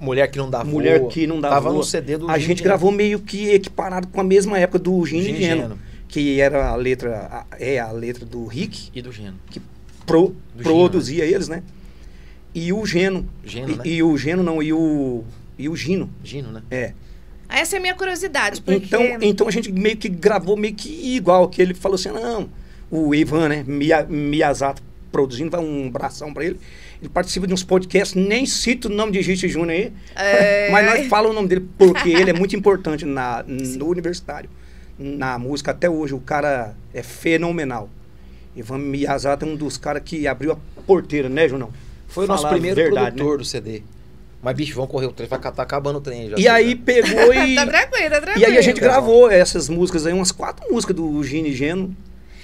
Mulher que não dá Mulher voa. que não dá Tava voa. no CD do A Gin gente gravou meio que equiparado com a mesma época do Gin Gin e Geno, Geno. Que era a letra, a- é a letra do Rick, E do Geno. pro- Do produzia eles, né? E o Geno. Geno, e, né? e o Geno não, e o, e o Gino. Gino, né? É. Essa é a minha curiosidade, porque... Então, então a gente meio que gravou meio que igual, que ele falou assim, não, o Ivan, né, Mia, Miyazato produzindo, vai um bração pra ele. Ele participa de uns podcasts, nem cito o nome de Gite Júnior aí, É. mas nós falamos o nome dele porque ele é muito importante na, no universitário, na música até hoje. O cara é fenomenal. Ivan Miyazato é um dos caras que abriu a porteira, né, Junão? Foi o nosso primeiro verdade, produtor do CD. Mas, bicho, vamos correr o trem, vai catar acabando o trem já. E sei, aí né? pegou e. tá tranquilo, tá tranquilo. E aí a gente gravou essas músicas aí, umas quatro músicas do Gini Geno.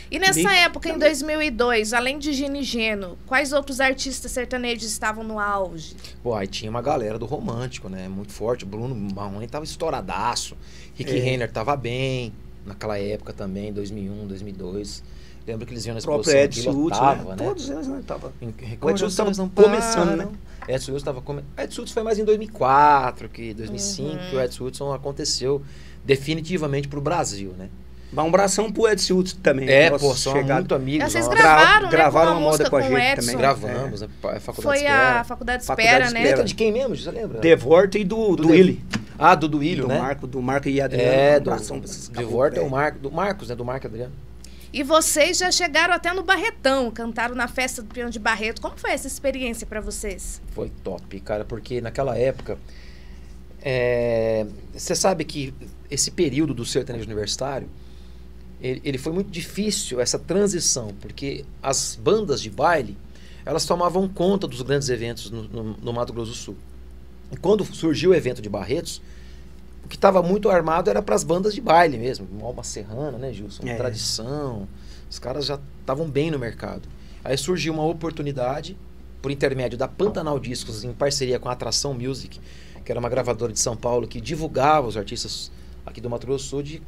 E nessa Nick época, em também. 2002, além de Gino e Geno, quais outros artistas sertanejos estavam no auge? Pô, aí tinha uma galera do romântico, né? Muito forte. O Bruno Marrone tava estouradaço. Rick É. Renner tava bem naquela época também, 2001, 2002. Lembro que eles iam na O próprio exposição Edson Hudson, né? né? Todos eles, né? Tava... Em- O Edson Recordações tava não começando, né? Edson Hudson tava come... Edson Hudson foi mais em 2004, que 2005, Uhum. que o Edson Hudson aconteceu definitivamente pro Brasil, né? Mas um abração pro Edson Hudson também. É, pô, são muito amigos. Vocês gravaram, né, gravaram com uma moda com a gente Edson. também. Gravamos, né? A faculdade Foi Espera. a Faculdade de Faculdade Espera, né? Espera. Letra de quem mesmo? Você lembra? Devorta e do, do, Do Willi. Ah, do Duílio, Do né? Marco, do Marco e Adriano. É, um do, abração pra esses de caboclos, volta é o. Marco, do Marcos, né? Do Marco Adriano. E vocês já chegaram até no Barretão, cantaram na festa do Peão de Barreto. Como foi essa experiência pra vocês? Foi top, cara, porque naquela época. é, Você sabe que esse período do sertanejo universitário. Ele, ele foi muito difícil, essa transição, porque as bandas de baile elas tomavam conta dos grandes eventos no, no- no Mato Grosso do Sul. E quando surgiu o evento de Barretos, o que estava muito armado era para as bandas de baile mesmo, Alma Serrana, né, Gilson? É. Tradição. Os caras já estavam bem no mercado. Aí surgiu uma oportunidade, por intermédio da Pantanal Discos, em parceria com a Atração Music, que era uma gravadora de São Paulo que divulgava os artistas aqui do Mato Grosso do Sul, de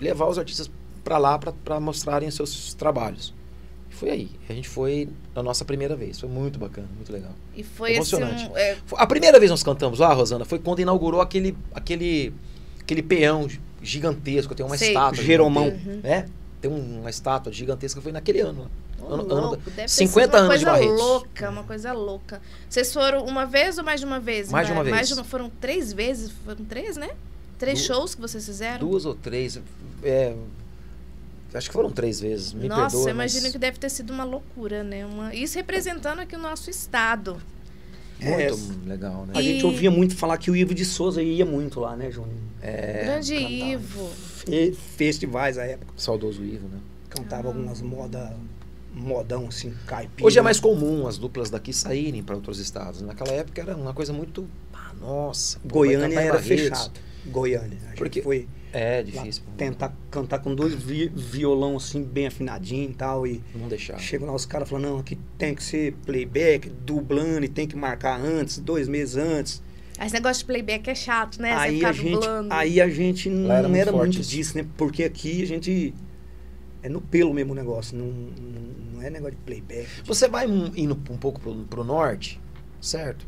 levar os artistas para lá para mostrarem os seus trabalhos. E foi aí. A gente foi na nossa primeira vez. Foi muito bacana, muito legal. E foi assim, Emocionante. um, é, A primeira vez que nós cantamos lá, Rosana, foi quando inaugurou aquele aquele aquele peão gigantesco, tem uma Sei. estátua. Jeromão. gigantesca, Né? Tem um- uma estátua gigantesca, foi naquele ano. lá. Ô, Ano- ano- louco, ter 50 sido uma anos de coisa Barretos. louca, uma coisa louca. Vocês foram uma vez ou mais de uma vez? Mais de uma Mais vez. de uma, foram três vezes, foram três, né? Três Du- shows que vocês fizeram? Duas ou três. é, acho que foram três vezes. Me Nossa, perdoa, eu imagino mas que deve ter sido uma loucura, né? Uma... Isso representando aqui o nosso estado. Muito É, legal, né? A gente E- ouvia muito falar que o Ivo de Souza ia muito lá, né, Júnior? É, Grande cantava. Ivo. Fe- festivais à época. saudoso Ivo, né? Cantava Ah. algumas moda, modão assim, caipira. Hoje é mais comum as duplas daqui saírem para outros estados. Naquela época era uma coisa muito. Ah, nossa. Goiânia era fechado. Goiânia. A gente Porque- foi É lá difícil. pô, tentar cantar com dois vi- violão assim, bem afinadinho e tal. E Não deixar. chegam lá os caras falando, não, aqui tem que ser playback, dublando, e tem que marcar antes, dois meses antes. Esse negócio de playback é chato, né? Você aí, a gente, dublando. aí a gente não era era, muito forte muito isso. disso, né? Porque aqui a gente. É no pelo mesmo o negócio. Não, não, não é negócio de playback. Você vai indo um pouco pro, pro norte, certo?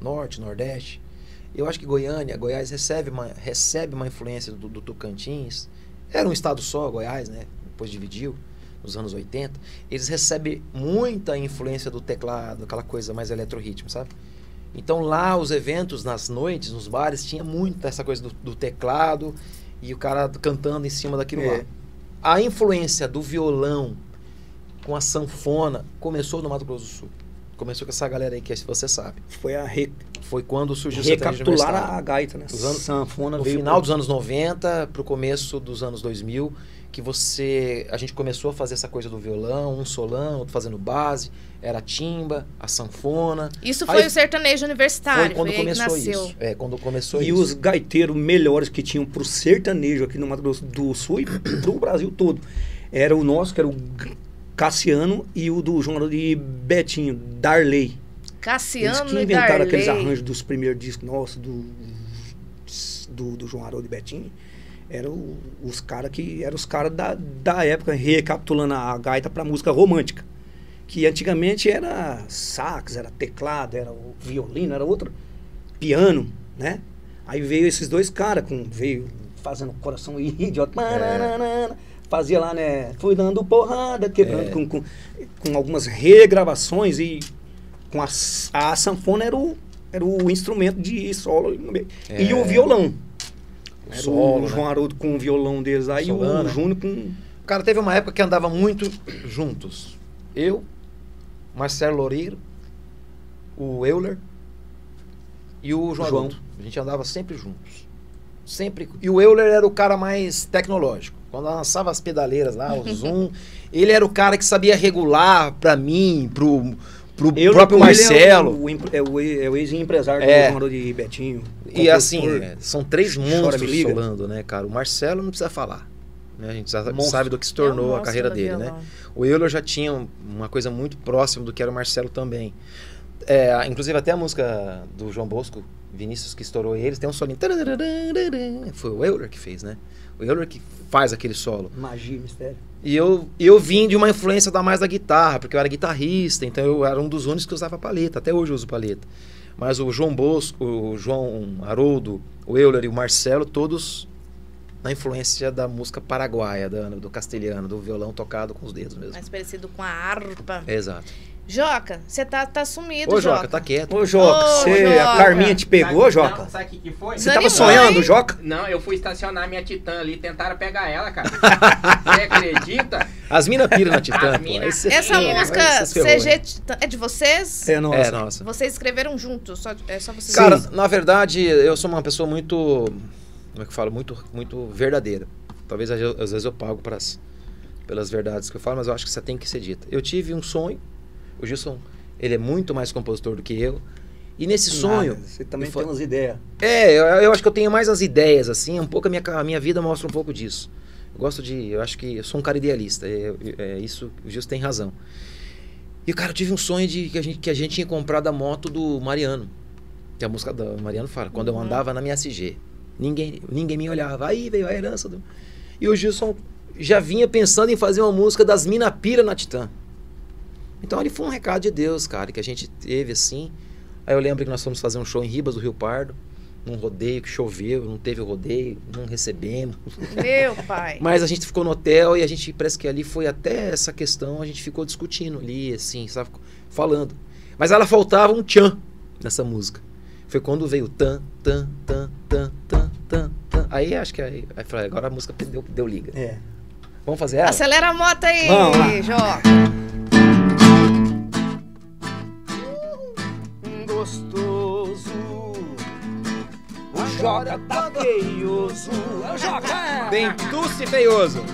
Norte, nordeste. Eu acho que Goiânia, Goiás recebe uma, recebe uma influência do, do Tocantins. Era um estado só, Goiás, né? Depois dividiu, nos anos 80. Eles recebem muita influência do teclado, aquela coisa mais eletrorritmo, sabe? Então lá os eventos nas noites, nos bares, tinha muito essa coisa do, do teclado e o cara cantando em cima daquilo É. lá. A influência do violão com a sanfona começou no Mato Grosso do Sul. Começou com essa galera aí que você sabe. Foi a re- Foi quando surgiu o sertanejo recapitular a gaita, né? Os anos- Sanfona No veio final por- dos anos 90 pro começo dos anos 2000, que você a gente começou a fazer essa coisa do violão, um solão, outro fazendo base, era a timba, a sanfona. Isso foi Aí- o sertanejo universitário. Foi quando aí que começou isso. É, quando começou E isso. os gaiteiros melhores que tinham pro sertanejo aqui no Mato Grosso do Sul e pro Brasil todo. Era o nosso, que era o Cassiano, e o do João Haroldo e Betinho, Darley. Eles Cassiano que e inventaram Darley. aqueles arranjos dos primeiros discos nossos, do, do, do João Haroldo e Betinho. Eram os caras que eram os caras da, da época, recapitulando a gaita pra música romântica. Que antigamente era sax, era teclado, era o violino, era outro piano, né? Aí veio esses dois caras, com veio fazendo coração idiota, pananana, fazia lá, né? Fui dando porrada, quebrando É. com, com, com algumas regravações e com a, a sanfona era o, era o instrumento de solo meio. e É. o violão. O Era solo, o João né? Haroldo com o violão deles aí e o. Júnior com. Cara, teve uma época que andava muito juntos. Eu, Marcelo Loureiro, o Euler e o João. João. A gente andava sempre juntos. Sempre. E o Euler era o cara mais tecnológico. Quando lançava as pedaleiras lá, o Zoom, ele era o cara que sabia regular pra mim, pro, pro Eu, próprio Marcelo. É o, é o, e- é o ex-empresário É. do João Haroldo e Betinho. E assim, é, são três monstros liga. solando, né, cara? O Marcelo não precisa falar. né? A gente já Monstro. sabe do que se É um tornou a monstro carreira dele, né? O Euler já tinha um- uma coisa muito próxima do que era o Marcelo também. É, inclusive até a música do João Bosco, Vinícius, que estourou eles, tem um solinho. Foi o Euler que fez, né? O Euler que faz aquele solo. Magia, mistério. E eu, eu vim de uma influência da mais da guitarra, porque eu era guitarrista, então eu era um dos únicos que usava paleta. Até hoje eu uso paleta. Mas o João Bosco, o João Haroldo, o Euler e o Marcelo, todos na influência da música paraguaia, da- do castelhano, do violão tocado com os dedos mesmo. Mais parecido com a harpa. Exato. Joca, você tá, tá sumido, Ô, Joca, tá quieto. Ô, Joca, Ô, você, a Joca. Carminha te pegou, Sabe- Joca? Não, sabe o que, que foi? Você tava sonhando, hein? Joca? Não, eu fui estacionar minha Titã ali, tentaram pegar ela, cara. Você acredita? As minas piram na Titã, pô. mina- cê- Essa música cê CG? Titã- é de vocês? É, nossa. É, nossa. Vocês escreveram juntos? Só, é só vocês Cara, dois? na verdade, eu sou uma pessoa muito. Como é que eu falo? Muito, muito verdadeira. Talvez às às vezes eu pago pras, pelas verdades que eu falo, mas eu acho que você tem que ser dita. Eu tive um sonho. O Gilson, ele é muito mais compositor do que eu. E nesse sonho. Nada, Você também tem umas ideias. É, eu, eu acho que eu tenho mais as ideias, assim. Um pouco a minha, a minha vida mostra um pouco disso. Eu gosto de. Eu acho que eu sou um cara idealista. É, é isso, o Gilson tem razão. E, cara, eu tive um sonho de que a gente, que a gente tinha comprado a moto do Mariano. Que a música do Mariano fala, quando eu Uhum. andava na minha SG. Ninguém, ninguém me olhava. Aí veio a herança do. E o Gilson já vinha pensando em fazer uma música das Mina Pira na Titã. Então ali foi um recado de Deus, cara, que a gente teve assim. Aí eu lembro que nós fomos fazer um show em Ribas do Rio Pardo, num rodeio que choveu, não teve o rodeio, não recebemos. Meu pai. Mas a gente ficou no hotel e a gente parece que ali foi até essa questão, a gente ficou discutindo ali, assim, sabe? Falando. Mas ela faltava um tchan nessa música. Foi quando veio tan, tan, tan, tan, tan, tan, tan. Aí acho que aí, aí falei, agora a música deu, deu liga. É. Vamos fazer ela? Acelera a moto aí, Vamos lá. Joca. O Joca tá feioso. É o Joca! Bem doce e feioso.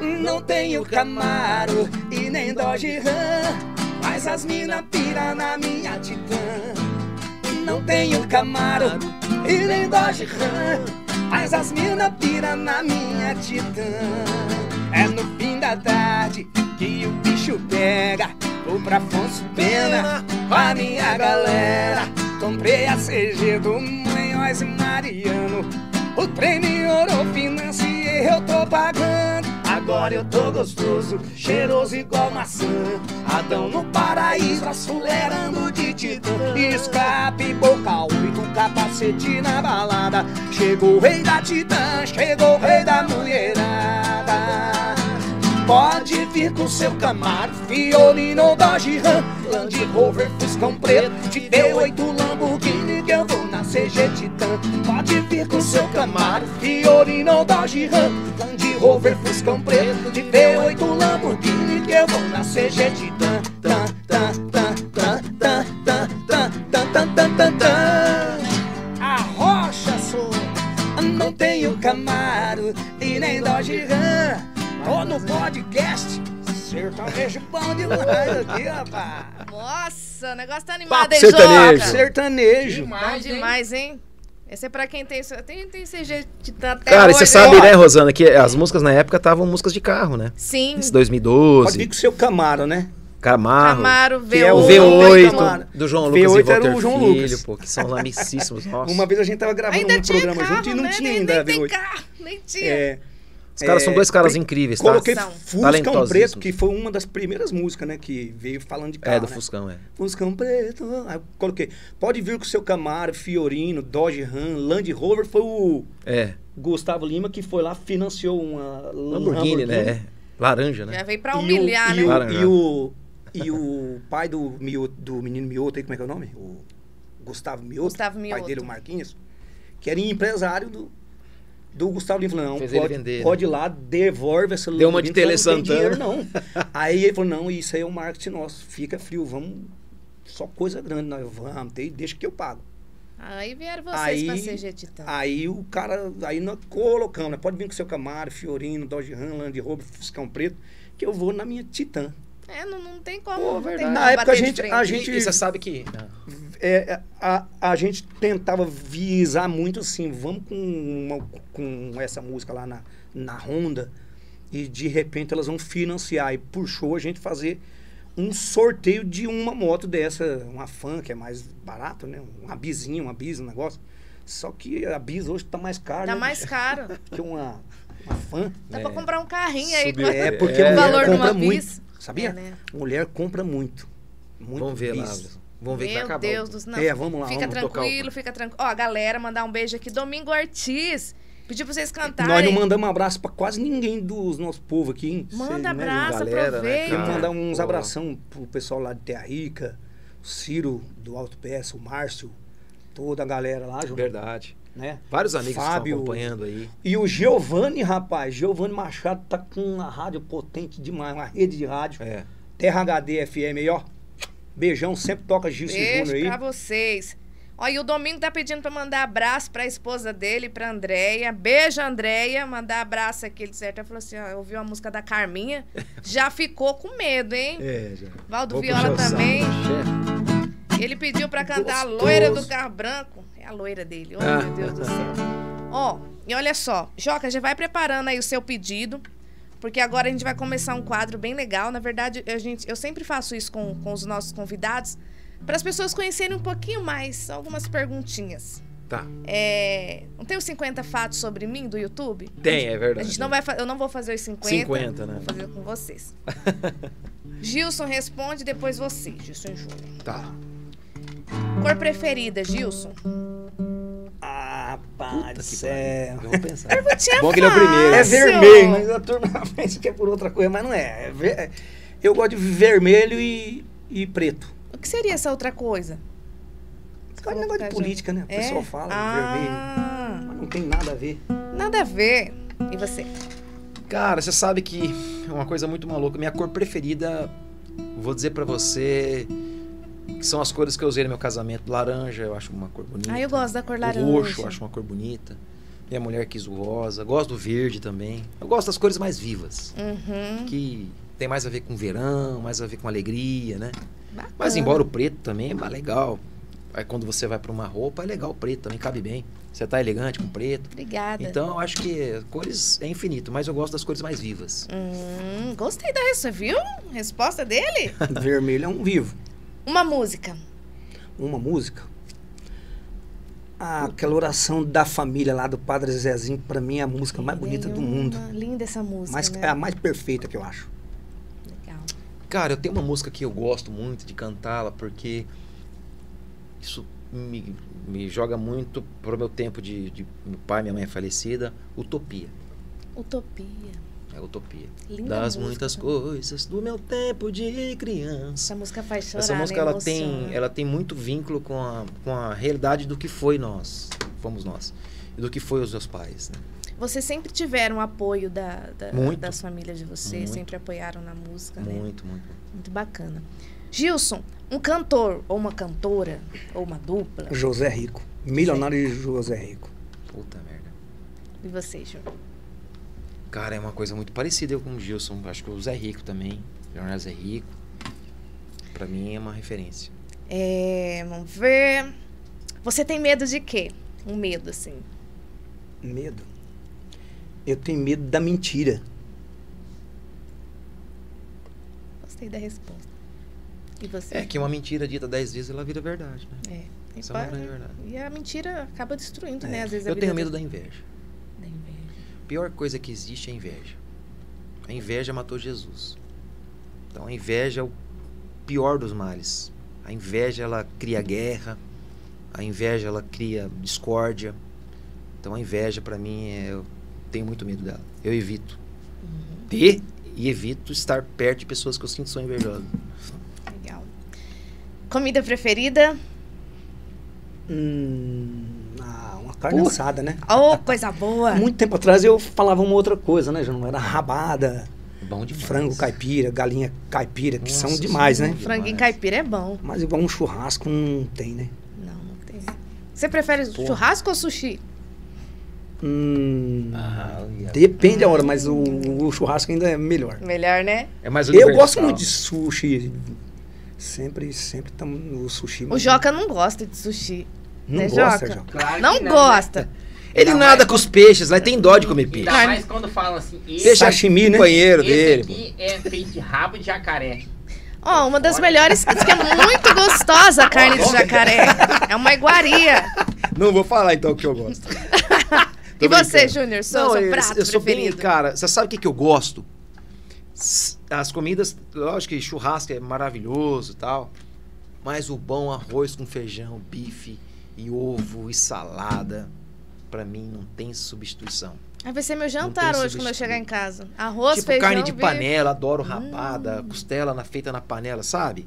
Não tenho Camaro e nem Dodge Ram, mas as mina pira na minha Titã. Não tenho Camaro e nem Dodge Ram, mas as mina pira na minha Titã. É no fim da tarde que o bicho pega, vou pra Afonso Pena com a minha galera. Comprei a CG do Manhões e Mariano. O trem me orou, financiei, eu tô pagando. Agora eu tô gostoso, cheiroso igual maçã. Adão no paraíso, acelerando de titã. Escape, boca oito, capacete na balada. Chegou o rei da titã, chegou o rei da mulherada. Pode vir com seu Camaro, Fiorino, Dodge Ram, Land Rover, Fuscão Preto, de V8 Lamborghini Titan. Pode vir com seu Camaro, Fiorino, Dodge Ram, Land Rover, Fuscão Preto, de V8 Lamborghini que eu vou na Titan. Tan, tan, tan, tan, tan, tan, tan, tan, tan, tan, tan, tan. A rocha sou, não tenho Camaro e nem Dodge Ram. Tô no podcast, sertanejo bom demais aqui, rapaz. Nossa, o negócio tá animado, Papo hein, sertanejo. Joca? Sertanejo. Bom Demais, hein? demais, hein? Esse é pra quem tem... Tem, tem CG Titã até Cara, e hoje, você sabe, hein? né, Rosana, que as músicas na época estavam músicas de carro, né? Sim. Esse Pode 2012, vir com o seu Camaro, né? Camaro, Camaro, que é o V8. Camaro. V8 do João Lucas V8 e era Walter o João Filho, Lucas. pô, que são lamicíssimos, nossa. Uma vez a gente tava gravando Ainda um programa carro, junto e não né? tinha nem, ainda nem tem V8. carro, nem tinha. É, Os caras são é, dois caras pre- incríveis, tá? Coloquei São. Fuscão. Preto, que foi uma das primeiras músicas, né? Que veio falando de carro, É, do né? Fuscão, é. Fuscão Preto. Aí eu coloquei. Pode vir com o seu Camaro, Fiorino, Dodge Ram, Land Rover. Foi o É, Gustavo Lima que foi lá, financiou uma Lamborghini, né? É. Laranja, né? Já veio pra E o- humilhar, e né? o, e, né? o, e o pai do, Mioto, do menino Mioto aí, como é que é o nome? O Gustavo Mioto. Gustavo pai Mioto. dele, o Marquinhos. Que era empresário do, do Gustavo Lima. Falou, não, Fez ele pode, vender, pode ir lá, devolve essa Deu uma de Tele Santana. dinheiro, não. aí ele falou, não, isso aí é o marketing nosso. Fica frio, vamos... Só coisa grande, nós vamos, deixa que eu pago. Aí vieram vocês Aí- pra CG Titã. Aí o cara, aí nós colocamos, né? Pode vir com seu Camaro, Fiorino, Dodge Ram, Land Rover, Fuscão Preto, que eu vou na minha Titã. É, não, não tem como. Pô, não tem como Na época, a gente- a gente- E, você sabe que... é, a, a gente tentava visar muito assim, vamos com, uma- com essa música lá na, na Honda e de repente elas vão financiar e puxou a gente fazer um sorteio de uma moto dessa, uma fan que é mais barato, né? Uma bizinha, uma bis, um negócio. Só que a bis hoje tá mais cara, Tá né, mais caro. que uma, uma fan. Dá É. pra comprar um carrinho aí. Com- É porque É. de compra uma muito. bis. Sabia? É, né? Mulher compra muito. muito Vamos ver lá. bis. Vamos ver que vai Meu acabar. Deus do céu. É, vamos lá, Fica vamos tocar tranquilo, o- fica tranquilo. Ó, a galera, mandar um beijo aqui. Domingo Ortiz. Pediu pra vocês cantarem. Nós não mandamos um abraço pra quase ninguém dos nossos povos aqui, hein? Manda Cê, né, abraço, galera, né, aproveita. Cara? mandar uns Pô. abração pro pessoal lá de Terra Rica, o Ciro do Alto Peça, o Márcio, toda a galera lá, João, Verdade. Né? Vários amigos que Fábio. estão acompanhando aí. E o Giovanni, rapaz, Giovanni Machado tá com uma rádio potente demais, uma rede de rádio. É. Terra HD FM aí, ó. Beijão, sempre toca Gilson Beijo aí. pra vocês. Ó, e o Domingo tá pedindo pra mandar abraço pra esposa dele, pra Andréia. Beijo, Andréia. Mandar abraço aqui. Ele certo. Ele falou assim: ó, ouviu a música da Carminha. Já ficou com medo, hein? É, já. Valdo Vou Viola também. chefe. Ele pediu pra cantar a Gostoso. loira do carro branco. A loira dele. Oh, meu Deus do céu. Ó, e olha só. Joca, já vai preparando aí o seu pedido. Porque agora a gente vai começar um quadro bem legal. Na verdade, a gente, eu sempre faço isso com, com os nossos convidados. Para as pessoas conhecerem um pouquinho mais. Algumas perguntinhas. Tá. É, não tem os 50 fatos sobre mim do YouTube? Tem, é verdade. A gente não vai, eu não vou fazer os 50. 50, né? Vou fazer com vocês. Gilson responde, depois você, Gilson Júnior. Tá. Cor preferida, Gilson? Ah, rapaz, é... Vamos pensar. Perguntinha Bom que ele é o primeiro. É fácil. vermelho, mas a turma pensa que é por outra coisa, mas não é. É ver- Eu gosto de vermelho e, e preto. O que seria essa outra coisa? Esse negócio de política, né? O É? pessoal fala vermelho. ah, Mas não tem nada a ver. Nada a ver. E você? Cara, você sabe que é uma coisa muito maluca. Minha cor preferida, vou dizer pra você, que são as cores que eu usei no meu casamento. Laranja, eu acho uma cor bonita. Ah, eu gosto da cor laranja. O roxo, eu acho uma cor bonita. Minha mulher quis o rosa. Gosto do verde também. Eu gosto das cores mais vivas. Uhum. Que tem mais a ver com verão, mais a ver com alegria, né? Bacana. Mas embora o preto também é legal. Aí quando você vai pra uma roupa, é legal o preto também, cabe bem. Você tá elegante com preto. Obrigada. Então eu acho que cores é infinito, mas eu gosto das cores mais vivas. Hum, gostei da resposta, viu? Resposta dele? vermelho é um vivo. Uma música. Uma música. Ah, aquela oração da família lá do Padre Zezinho, pra mim é a música mais bonita do mundo. Linda essa música, Mas né? é a mais perfeita que eu acho. Legal. Cara, eu tenho uma música que eu gosto muito de cantá-la porque isso me, me joga muito pro meu tempo de, de meu pai e minha mãe é falecida, Utopia. Utopia. É Utopia. Linda das música. muitas coisas do meu tempo de criança. Essa música faz chorar, Essa música né? ela tem, ela tem muito vínculo com a, com a realidade do que foi nós, fomos nós, e do que foi os meus pais. Né? Vocês sempre tiveram apoio da, da- Muito. das famílias de vocês, Muito. sempre apoiaram na música, né? Muito, muito. Muito bacana. Gilson, um cantor ou uma cantora ou uma dupla. José Rico. Milionário de José Rico. Puta merda. E você, Júnior? Cara, é uma coisa muito parecida eu com o Gilson. Acho que o Zé Rico também. Leonardo Zé Rico. Pra mim é uma referência. É, vamos ver. Você tem medo de quê? Um medo, assim. Medo. Eu tenho medo da mentira. Gostei da resposta. E você? É que uma mentira dita dez vezes ela vira verdade, né? É. Isso é uma grande verdade. E a mentira acaba destruindo, É. né? Às vezes Eu tenho medo das- da inveja. Pior coisa que existe é a inveja. A inveja matou Jesus. Então a inveja é o pior dos males. A inveja ela cria guerra. A inveja ela cria discórdia. Então a inveja pra mim é, eu tenho muito medo dela. Eu evito ter e evito estar perto de pessoas que eu sinto são invejosas. Legal. Comida preferida? Hum, carne Pô. assada, né? Oh, coisa boa! Muito tempo atrás eu falava uma outra coisa, né, João? Era rabada, Bom demais. frango caipira, galinha caipira, que são Nossa demais, Senhora. né? Franguinho demais. caipira é bom. Mas igual um churrasco não tem, né? Não, não tem. Você prefere Pô. churrasco ou sushi? Hum, Ah, depende da hora, mas o, o churrasco ainda é melhor. Melhor, né? É mais Eu gosto muito de sushi. Sempre, sempre estamos no sushi. O Joca não gosta de sushi. Não né, gosta, Joca? Joca. Claro que Não né? gosta. Ele Ainda nada mais com os peixes, lá tem dó de comer peixe. Ainda mais quando falam assim, esse, Sashimi, né? companheiro esse dele. aqui é feito de rabo de jacaré. Ó, uma das Olha. melhores, diz que é muito gostosa a carne de jacaré. É uma iguaria. Não vou falar então o que eu gosto. E você. Júnior, Não, seu eu, prato eu sou bem, preferido? cara, você sabe o que, que eu gosto? As comidas, lógico que churrasco é maravilhoso e tal, mas o bom arroz com feijão, bife e ovo e salada, pra mim não tem substituição. Aí vai ser meu jantar hoje quando eu chegar em casa. Arroz, tipo feijão, carne de panela, adoro rapada, costela na, feita na panela, sabe?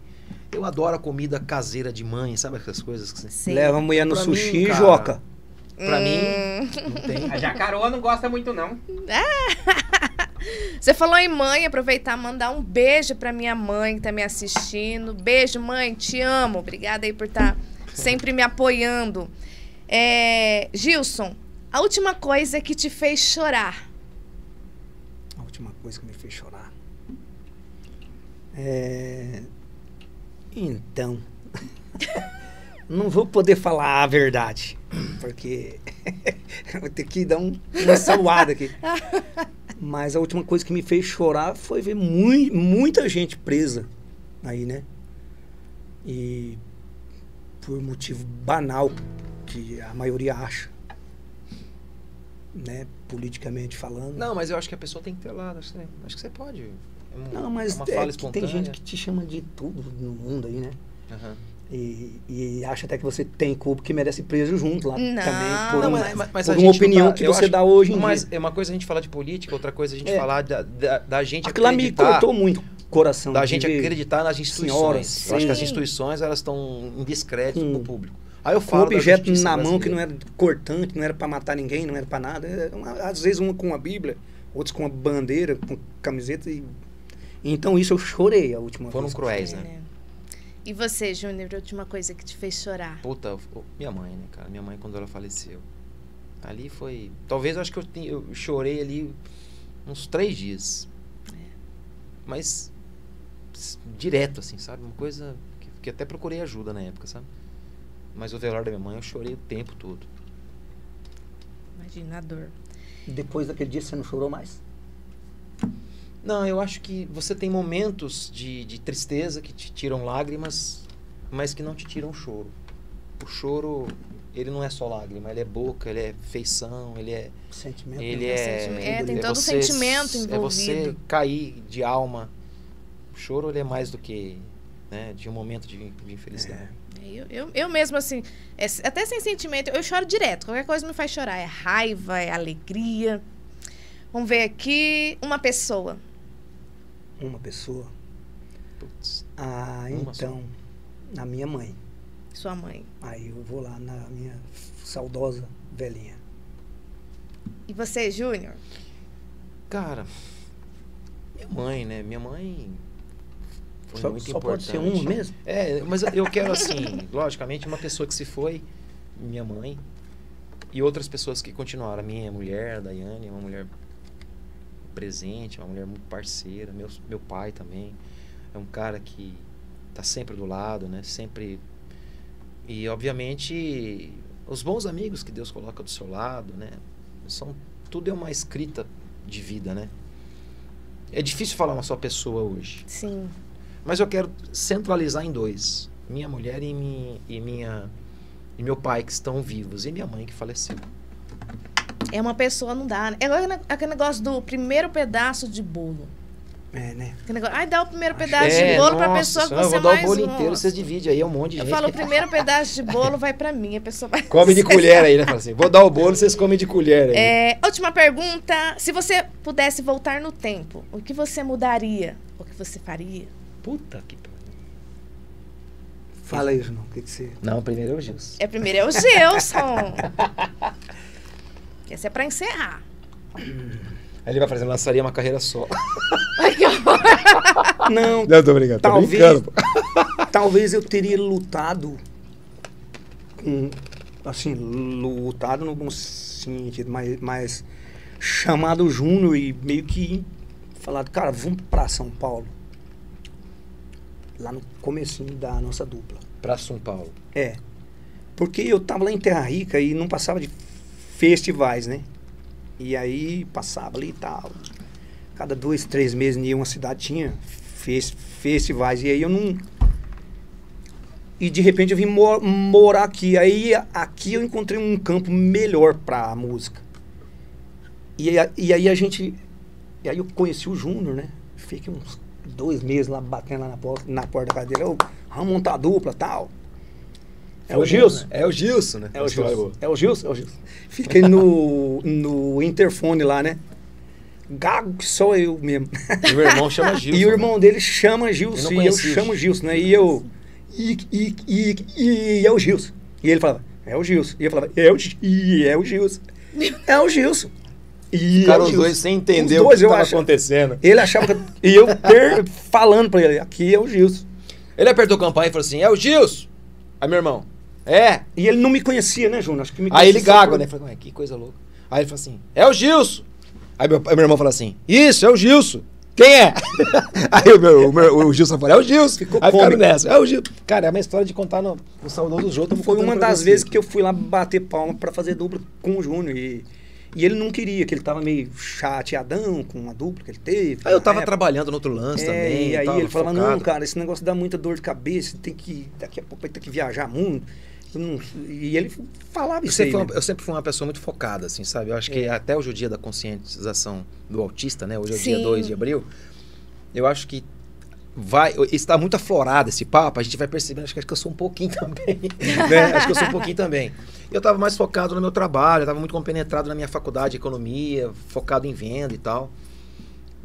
Eu adoro a comida caseira de mãe, sabe essas coisas que você... Leva a mulher no Pra mim, sushi, cara, Joca. Pra Hum. mim, não tem. A jacaroa não gosta muito, não. Você falou em mãe, aproveitar e mandar um beijo pra minha mãe que tá me assistindo. Beijo, mãe, te amo. Obrigada aí por estar sempre me apoiando. É, Gilson, a última coisa que te fez chorar. A última coisa que me fez chorar. É... Então. Não vou poder falar a verdade. Porque vou ter que dar um, uma salvada aqui. Mas a última coisa que me fez chorar foi ver mui- muita gente presa aí, né? E por motivo banal que a maioria acha. Né? Politicamente falando. Não, mas eu acho que a pessoa tem que ter lá, acho que, acho que você pode. É um- Não, mas é uma é espontânea. tem gente que te chama de tudo no mundo aí, né? Aham. E, e acha até que você tem culpa que merece preso junto lá Não, também. Por, Não, um- mas- mas- mas por uma opinião tá- que você acho- dá hoje em Mas dia. é uma coisa a gente falar de política, outra coisa a gente É. falar da, da, da gente Aquilo lá me acreditar. cortou muito coração. da gente acreditar nas instituições. senhoras, eu acho que as instituições elas estão em descrédito Com- com o público. Aí eu falo um objeto na mão que não era cortante, não era pra matar ninguém, não era pra nada. Era uma- às vezes uma com a Bíblia, outros com a bandeira, com camiseta. E... Então isso eu chorei a última Foram vez. cruéis, É, né? né? E você, Júnior, a última coisa que te fez chorar? Puta, minha mãe, né, cara? Minha mãe quando ela faleceu. Ali foi. Talvez eu acho que eu, eu chorei ali uns três dias. Mas s- direto, assim, sabe? Uma coisa que, que até procurei ajuda na época, sabe? Mas o velório da minha mãe eu chorei o tempo todo. Imagina a dor. Depois daquele dia você não chorou mais? Não, eu acho que você tem momentos de, de tristeza que te tiram lágrimas, mas que não te tiram choro. O choro, ele não é só lágrima, ele é boca, ele é feição, ele é. Sentimento. Ele é. sentimento. É, tem todo o você- sentimento É você envolvido. cair de alma. O choro, ele é mais do que. Né, de um momento de, de infelicidade. Eu, eu, eu mesmo, assim, é, até sem sentimento, eu choro direto. Qualquer coisa me faz chorar. É raiva, é alegria. Vamos ver aqui. Uma pessoa. Uma pessoa. Putz. Ah, Uma então. A minha mãe. Sua mãe. Aí eu vou lá na minha saudosa velhinha. E você, Júnior? Cara, minha mãe, né? Minha mãe. Foi Só, muito só pode ser importante. um mesmo? É, mas eu quero, assim, logicamente, uma pessoa que se foi, minha mãe, e outras pessoas que continuaram. A minha mulher, a Daiane, é uma mulher presente, uma mulher muito parceira. Meu, meu pai também é um cara que tá sempre do lado, né? Sempre. E, obviamente, os bons amigos que Deus coloca do seu lado, né? São, tudo é uma escrita de vida, né? É difícil falar uma só pessoa hoje. Sim. Mas eu quero centralizar em dois: minha mulher e, mi, e minha e meu pai que estão vivos e minha mãe que faleceu. É uma pessoa, não dá. né? É aquele negócio do primeiro pedaço de bolo. É, né? Aquele negócio, ai, dá o primeiro pedaço É, de bolo pra nossa pessoa que você eu vou dar mais o bolo gosta. inteiro, vocês dividem aí, é um monte de Eu gente. falo, o primeiro pedaço de bolo vai pra mim. A pessoa vai... Come de colher aí, né? Fala assim, vou dar o bolo, vocês comem de colher aí. É, última pergunta. Se você pudesse voltar no tempo, o que você mudaria? O que você faria? Puta que pariu. Fala aí, Junão. O que, que você. Não, primeiro é o Gilson. É primeiro é o Gelson. Esse é pra encerrar. Aí ele vai fazer, lançaria uma carreira só. Não, Não, tô brincando, Talvez- brincando. pô. talvez eu teria lutado com. Assim, lutado no bom sentido, mas, mas chamado Júnior e meio que falado, cara, vamos pra São Paulo. Lá no comecinho da nossa dupla. Pra São Paulo. É. Porque eu tava lá em Terra Rica e não passava de festivais, né? E aí passava ali e tal. Cada dois, três meses em uma cidade tinha fes- festivais. E aí eu não. E de repente eu vim mo- morar aqui. Aí aqui eu encontrei um campo melhor pra música. E, aí- e aí a gente. E aí eu conheci o Júnior, né? Fiquei uns dois meses lá batendo lá na porta, na porta da cadeira. Ô, vamos montar dupla e tal. É o Gilson. né? É o Gilson, né? É o Gilson. É o Gilson, é o Gilson. Fiquei no, no interfone lá, né? Gago que sou eu mesmo. E o irmão chama Gilson. e o né? irmão dele chama Eu Gilson não e eu chamo Gilson, né? E eu. E, e, e, e é o Gilson. E ele falava, é o Gilson. E eu falava, é o, e é o Gilson. É o Gilson. E Ficaram os dois sem entender Os o dois, que estava acontecendo. Ele achava que. E eu falando pra ele, aqui é o Gilson. Ele apertou o campanha e falou assim: é o Gilson. Aí meu irmão, é. E ele não me conhecia, né, Júnior? Acho que me Aí ele por- né? Falei, "Ué, que coisa louca. Aí ele falou assim: é o Gilson. Aí meu, meu irmão falou assim: isso, é o Gilson. Quem é? aí o, meu, o, meu- o Gilson falou: é o Gilson. Ficou aí ficaram nessa: é o Gilson. Cara, é uma história de contar no, no saudoso Jô. tamo Foi uma das vezes que eu fui lá bater palma pra fazer dupla com o Júnior. E, e ele não queria, que ele tava meio chateadão com a dupla que ele teve. Aí eu tava época. trabalhando no outro lance É, também. E aí ele falava, não, cara, esse negócio dá muita dor de cabeça, tem que. Daqui a pouco vai ter que viajar muito. Eu não- e ele falava Eu isso aí. sempre, né? uma, eu sempre fui uma pessoa muito focada, assim, sabe? Eu acho que É. até hoje o dia da conscientização do autista, né? Hoje é o dia Sim. 2 de abril. Eu acho que vai. Está muito aflorado esse papo, a gente vai percebendo, acho que, acho que eu sou um pouquinho também. né? Acho que eu sou um pouquinho também. Eu estava mais focado no meu trabalho, eu estava muito compenetrado na minha faculdade de economia, focado em venda e tal.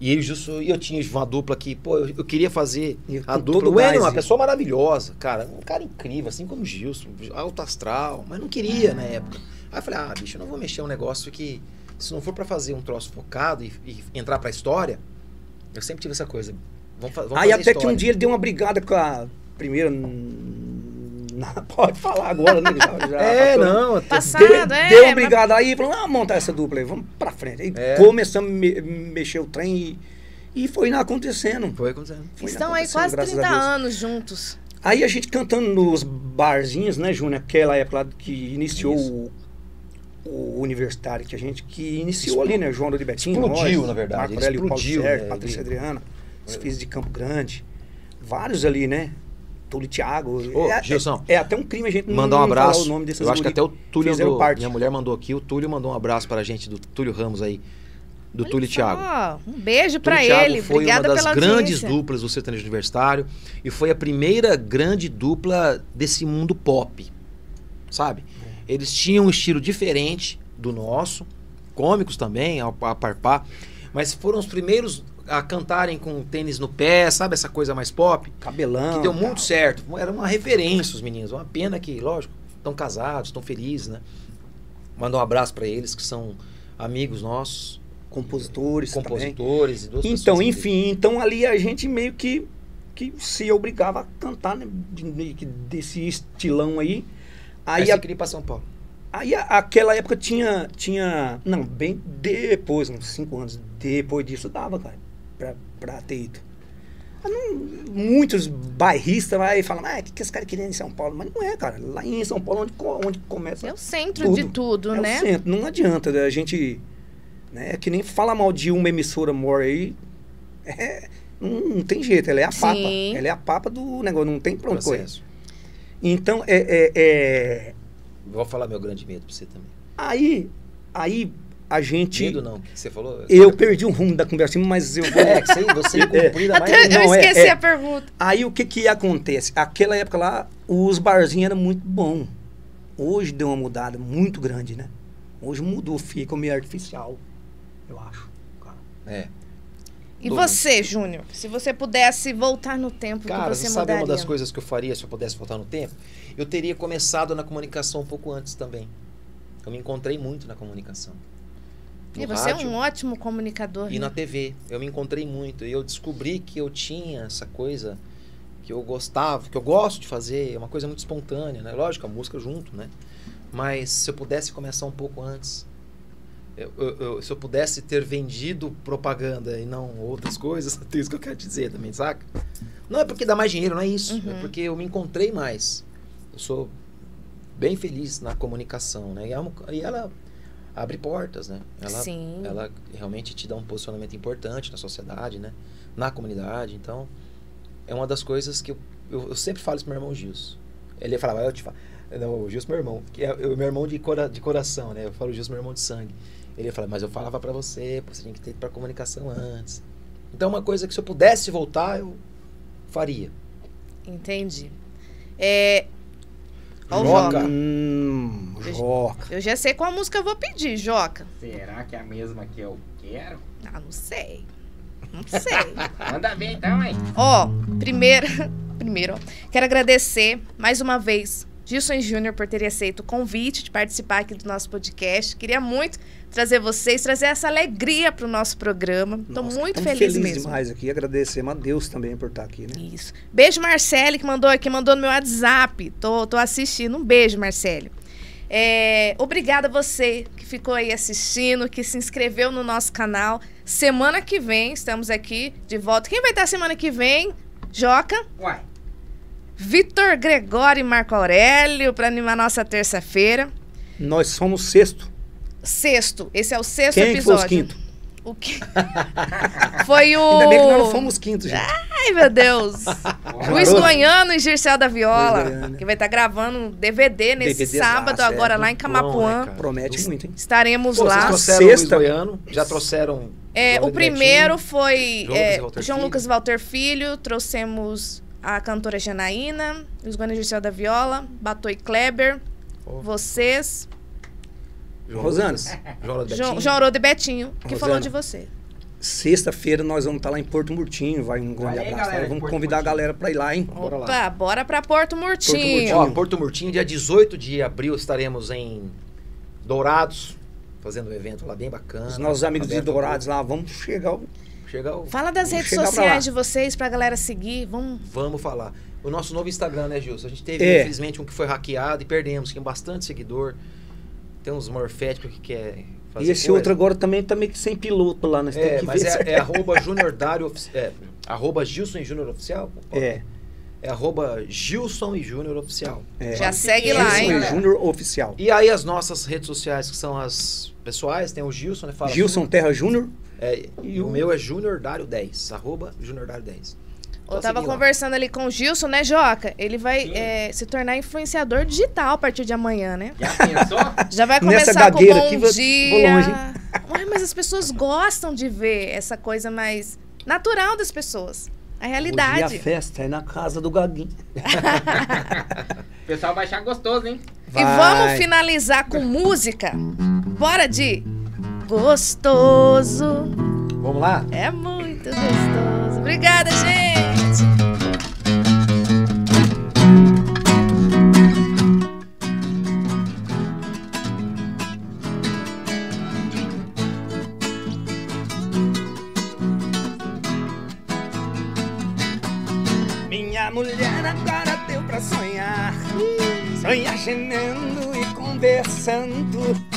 E eu, justo, eu tinha uma dupla que, pô, eu, eu queria fazer E a dupla. O Enio é uma e- pessoa maravilhosa, cara. Um cara incrível, assim como o Gilson, alto astral, mas não queria na época. Aí eu falei, ah, bicho, eu não vou mexer um negócio que, se não for pra fazer um troço focado e, e entrar pra história, eu sempre tive essa coisa. Vamos, fa- vamos Aí fazer até que um história. dia ele deu uma brigada com a primeira. Não, pode falar agora, né? Já, já É, passou. não. até- Passado, Deu, é. deu uma mas- brigada aí, falou, ah, montar essa dupla aí, vamos pra frente. Aí É. começamos a me- mexer o trem e, e foi não acontecendo. Foi acontecendo. Foi Estão aí quase graças 30 a Deus. anos juntos. Aí a gente cantando nos barzinhos, né, Júnior? Aquela época lá que iniciou o, o universitário, que a gente que iniciou Explo- ali, né? João de Betinho, explodiu, nós, na verdade, Marco Aurélio, Paulo Sérgio, né, Patrícia. Adriana, os filhos de Campo Grande. Vários ali, né? Túlio Thiago. Ô, é, Gilson, é, é até um crime a gente Mandar um não falar abraço. o nome desses Eu acho que até o Túlio mandou, parte. Minha mulher mandou aqui, o Túlio mandou um abraço pra gente, do Túlio Ramos aí, do Olha Túlio só, Thiago. Um beijo Thiago ele. foi Obrigada uma das pela grandes audiência. duplas do sertanejo universitário e foi a primeira grande dupla desse mundo pop, sabe? Eles tinham um estilo diferente do nosso, cômicos também, a, a parpar, mas foram os primeiros a cantarem com tênis no pé, sabe essa coisa mais pop? Cabelão. que deu muito certo. Era uma referência os meninos. Uma pena que, lógico, estão casados, estão felizes, né? Manda um abraço pra eles que são amigos nossos, Compositores também. compositores e duas Então, que- enfim, então ali a gente meio que, que se obrigava a cantar, né? de- meio que desse estilão aí. Aí, Aí, a- queria ir pra São Paulo. aí aquela época tinha, tinha. Não, bem depois, uns cinco anos depois disso dava, cara, pra, pra ter ido. Mas não- muitos bairristas vai falar, ah, o que, que esse cara queria em São Paulo? Mas não é, cara. Lá em São Paulo, onde, co- onde começa. É o centro de tudo, é né? o centro. Não adianta né, a gente. Né, é que nem fala mal de uma emissora mora aí. É, não, não tem jeito, ela é a papa. Sim. Ela é a papa do negócio, não tem pra onde correr. Processo. Então, é, é, é, Vou falar meu grande medo pra você também. aí, aí a gente. Medo não, que você falou? Eu perdi o rumo da conversa, mas eu vou. É, que você, você cumprida, mas... Até eu não, é- esqueci é. a pergunta. Aí o que que acontece? Aquela época lá, os barzinhos eram muito bom. Hoje deu uma mudada muito grande, né? Hoje mudou, fica meio artificial, eu acho. cara. É. E Todo você, Júnior? Se você pudesse voltar no tempo, Cara, que você você sabe mudaria? uma das coisas que eu faria se eu pudesse voltar no tempo? Eu teria começado na comunicação um pouco antes também. Eu me encontrei muito na comunicação. E você é rádio um ótimo comunicador. E né? na TV. Eu me encontrei muito. E eu descobri que eu tinha essa coisa que eu gostava, que eu gosto de fazer. É uma coisa muito espontânea, né? Lógico, a música junto, né? Mas se eu pudesse começar um pouco antes. eu- eu- eu- se eu pudesse ter vendido propaganda e não outras coisas, é isso que eu quero dizer também, saca? Não é porque dá mais dinheiro, não é isso. Uhum. É porque eu me encontrei mais. Eu sou bem feliz na comunicação, né? E, é e ela abre portas, né? Ela, Sim. ela realmente te dá um posicionamento importante na sociedade, né? Na comunidade. Então, é uma das coisas que eu, eu, eu sempre falo isso pro meu irmão Gilson. Ele falava, eu te falo. Não, o Gilson é meu irmão, que é o meu irmão de, cora, de coração, né? Eu falo o Gilson é meu irmão de sangue. Ele fala, mas eu falava pra você, você tinha que ter ido pra comunicação antes. Então, é uma coisa que se eu pudesse voltar, eu faria. Entendi. É, Ó o Joca. Joca. Hum, Joca. Eu já sei qual música eu vou pedir, Joca. Será que é a mesma que eu quero? Ah, não sei. Não sei. Manda ver então, hein? Ó, primeiro, primeiro, ó, quero agradecer mais uma vez Gilson Júnior por ter aceito o convite de participar aqui do nosso podcast. Queria muito trazer vocês, trazer essa alegria para o nosso programa. Nossa, muito feliz, feliz mesmo. demais aqui. Agradecemos a Deus também por estar aqui, né? Isso. Beijo, Marcele, que mandou aqui, mandou no meu WhatsApp. Tô, tô assistindo. Um beijo, Marcele. É, obrigada a você que ficou aí assistindo, que se inscreveu no nosso canal. Semana que vem, estamos aqui de volta. Quem vai estar semana que vem? Joca, Uai, Vitor Gregório e Marco Aurélio, para animar nossa terça-feira. Nós somos sexto. Sexto, esse é o sexto Quem que foi episódio. os quinto? O que? Foi o. Ainda bem que nós não fomos quinto, gente. Ai, meu Deus. Luiz. Goiano e Gircel da Viola, que vai estar gravando um DVD nesse DVDzaço, sábado, agora é, lá em Camapuã. bom, né? Promete muito, hein? Estaremos Pô, lá. trouxeram o Luiz Sexta. Goiano, já trouxeram... É, o primeiro Betinho. foi João é, Lucas Walter João Filho. Lucas Walter Filho, trouxemos a cantora Janaína, e Gircel da Viola, Batoi Kleber, Oh. vocês. Lucas, João Haroldo e Betinho, que Rosana. falou de você. Sexta-feira nós vamos estar lá em Porto Murtinho. Vai um grande abraço. galera Vamos Porto convidar a Murtinho. galera pra ir lá, hein? Bora lá. Bora pra Porto Murtinho. Murtinho. Ó, Porto Murtinho, dia 18 de abril, estaremos em Dourados, fazendo um evento lá bem bacana. Os nossos amigos de Dourados lá, vamos chegar. Chega o... Fala das redes sociais de vocês pra galera seguir. Vamos. Vamos falar. O nosso novo Instagram, né, Gilson? A gente teve, É. infelizmente, um que foi hackeado e perdemos. Tem bastante seguidor. Tem uns morféticos que quer fazer E esse coisa. outro agora também tá meio que sem piloto lá, nós É, mas ver. é, certo. é arroba Junior Dário, é, arroba Gilson e Júnior Oficial? É, É arroba Gilson e Júnior Oficial. é. Já segue Gilson lá, Gilson hein? e galera. Júnior Oficial. E aí as nossas redes sociais, que são as pessoais, tem o Gilson, né? Fala Gilson Terra Júnior. É, E o o- meu é Júnior Dário 10, arroba Júnior Dário 10. Eu Só tava lá. conversando ali com o Gilson, né, Joca? Ele vai é, se tornar influenciador digital a partir de amanhã, né? já pensou? Já vai começar com bom aqui, dia. vou longe? Ué, mas as pessoas gostam de ver essa coisa mais natural das pessoas. A Hoje realidade. a festa é na casa do Gaguinho. O pessoal vai achar gostoso, hein? E vamos finalizar com música. Bora de gostoso. Vamos lá? É muito gostoso. Obrigada, gente. Minha mulher agora deu pra sonhar. Sonhar gemendo e conversando.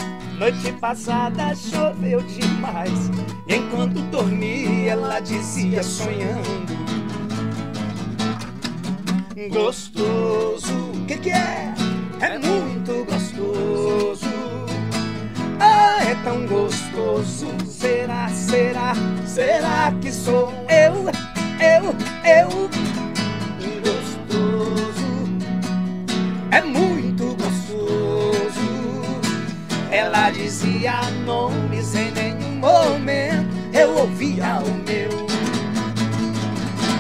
Noite passada choveu demais. E enquanto dormia, ela dizia sonhando. Gostoso, o que, que é? É muito gostoso. Ah, é tão gostoso. Será, será, será que sou eu? Eu, eu. Gostoso. É muito Ela dizia nomes em nenhum momento. Eu ouvia o meu.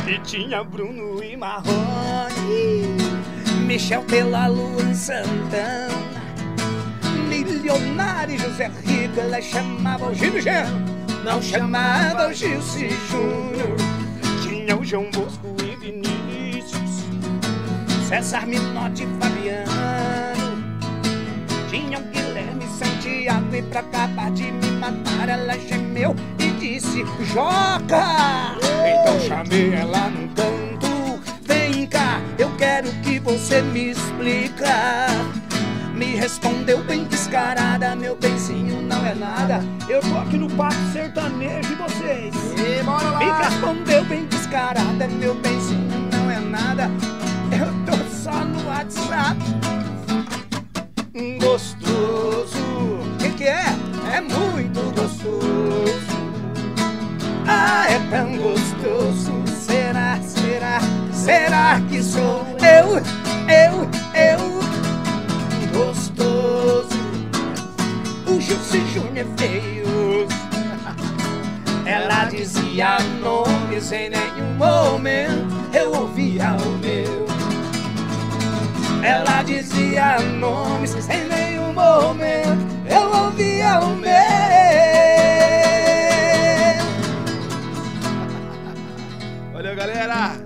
E tinha Bruno e Marrone, Michel pela Luan Santana. Milionário José Rico, ela chamava o Gil Gel, não chamava o Gilce Júnior. Tinha o João Bosco e Vinícius, César Minotti e Fabiano. cadeado e pra acabar de me matar, ela gemeu e disse: Joca! Então chamei ela no canto, vem cá, eu quero que você me explica. Me respondeu bem descarada, meu benzinho não é nada. Eu tô aqui no parque sertanejo e vocês. E bora lá. Me respondeu bem descarada, meu benzinho não é nada. Eu tô só no WhatsApp. Gostoso, o que, que é? É muito gostoso. Ah, é tão gostoso. Será, será, será que sou eu, eu, eu? Gostoso. O Gilson Júnior é feio. Ela dizia nomes em nenhum momento eu ouvia o meu. Ela dizia nomes em nenhum momento eu ouvia o meu. Valeu, galera!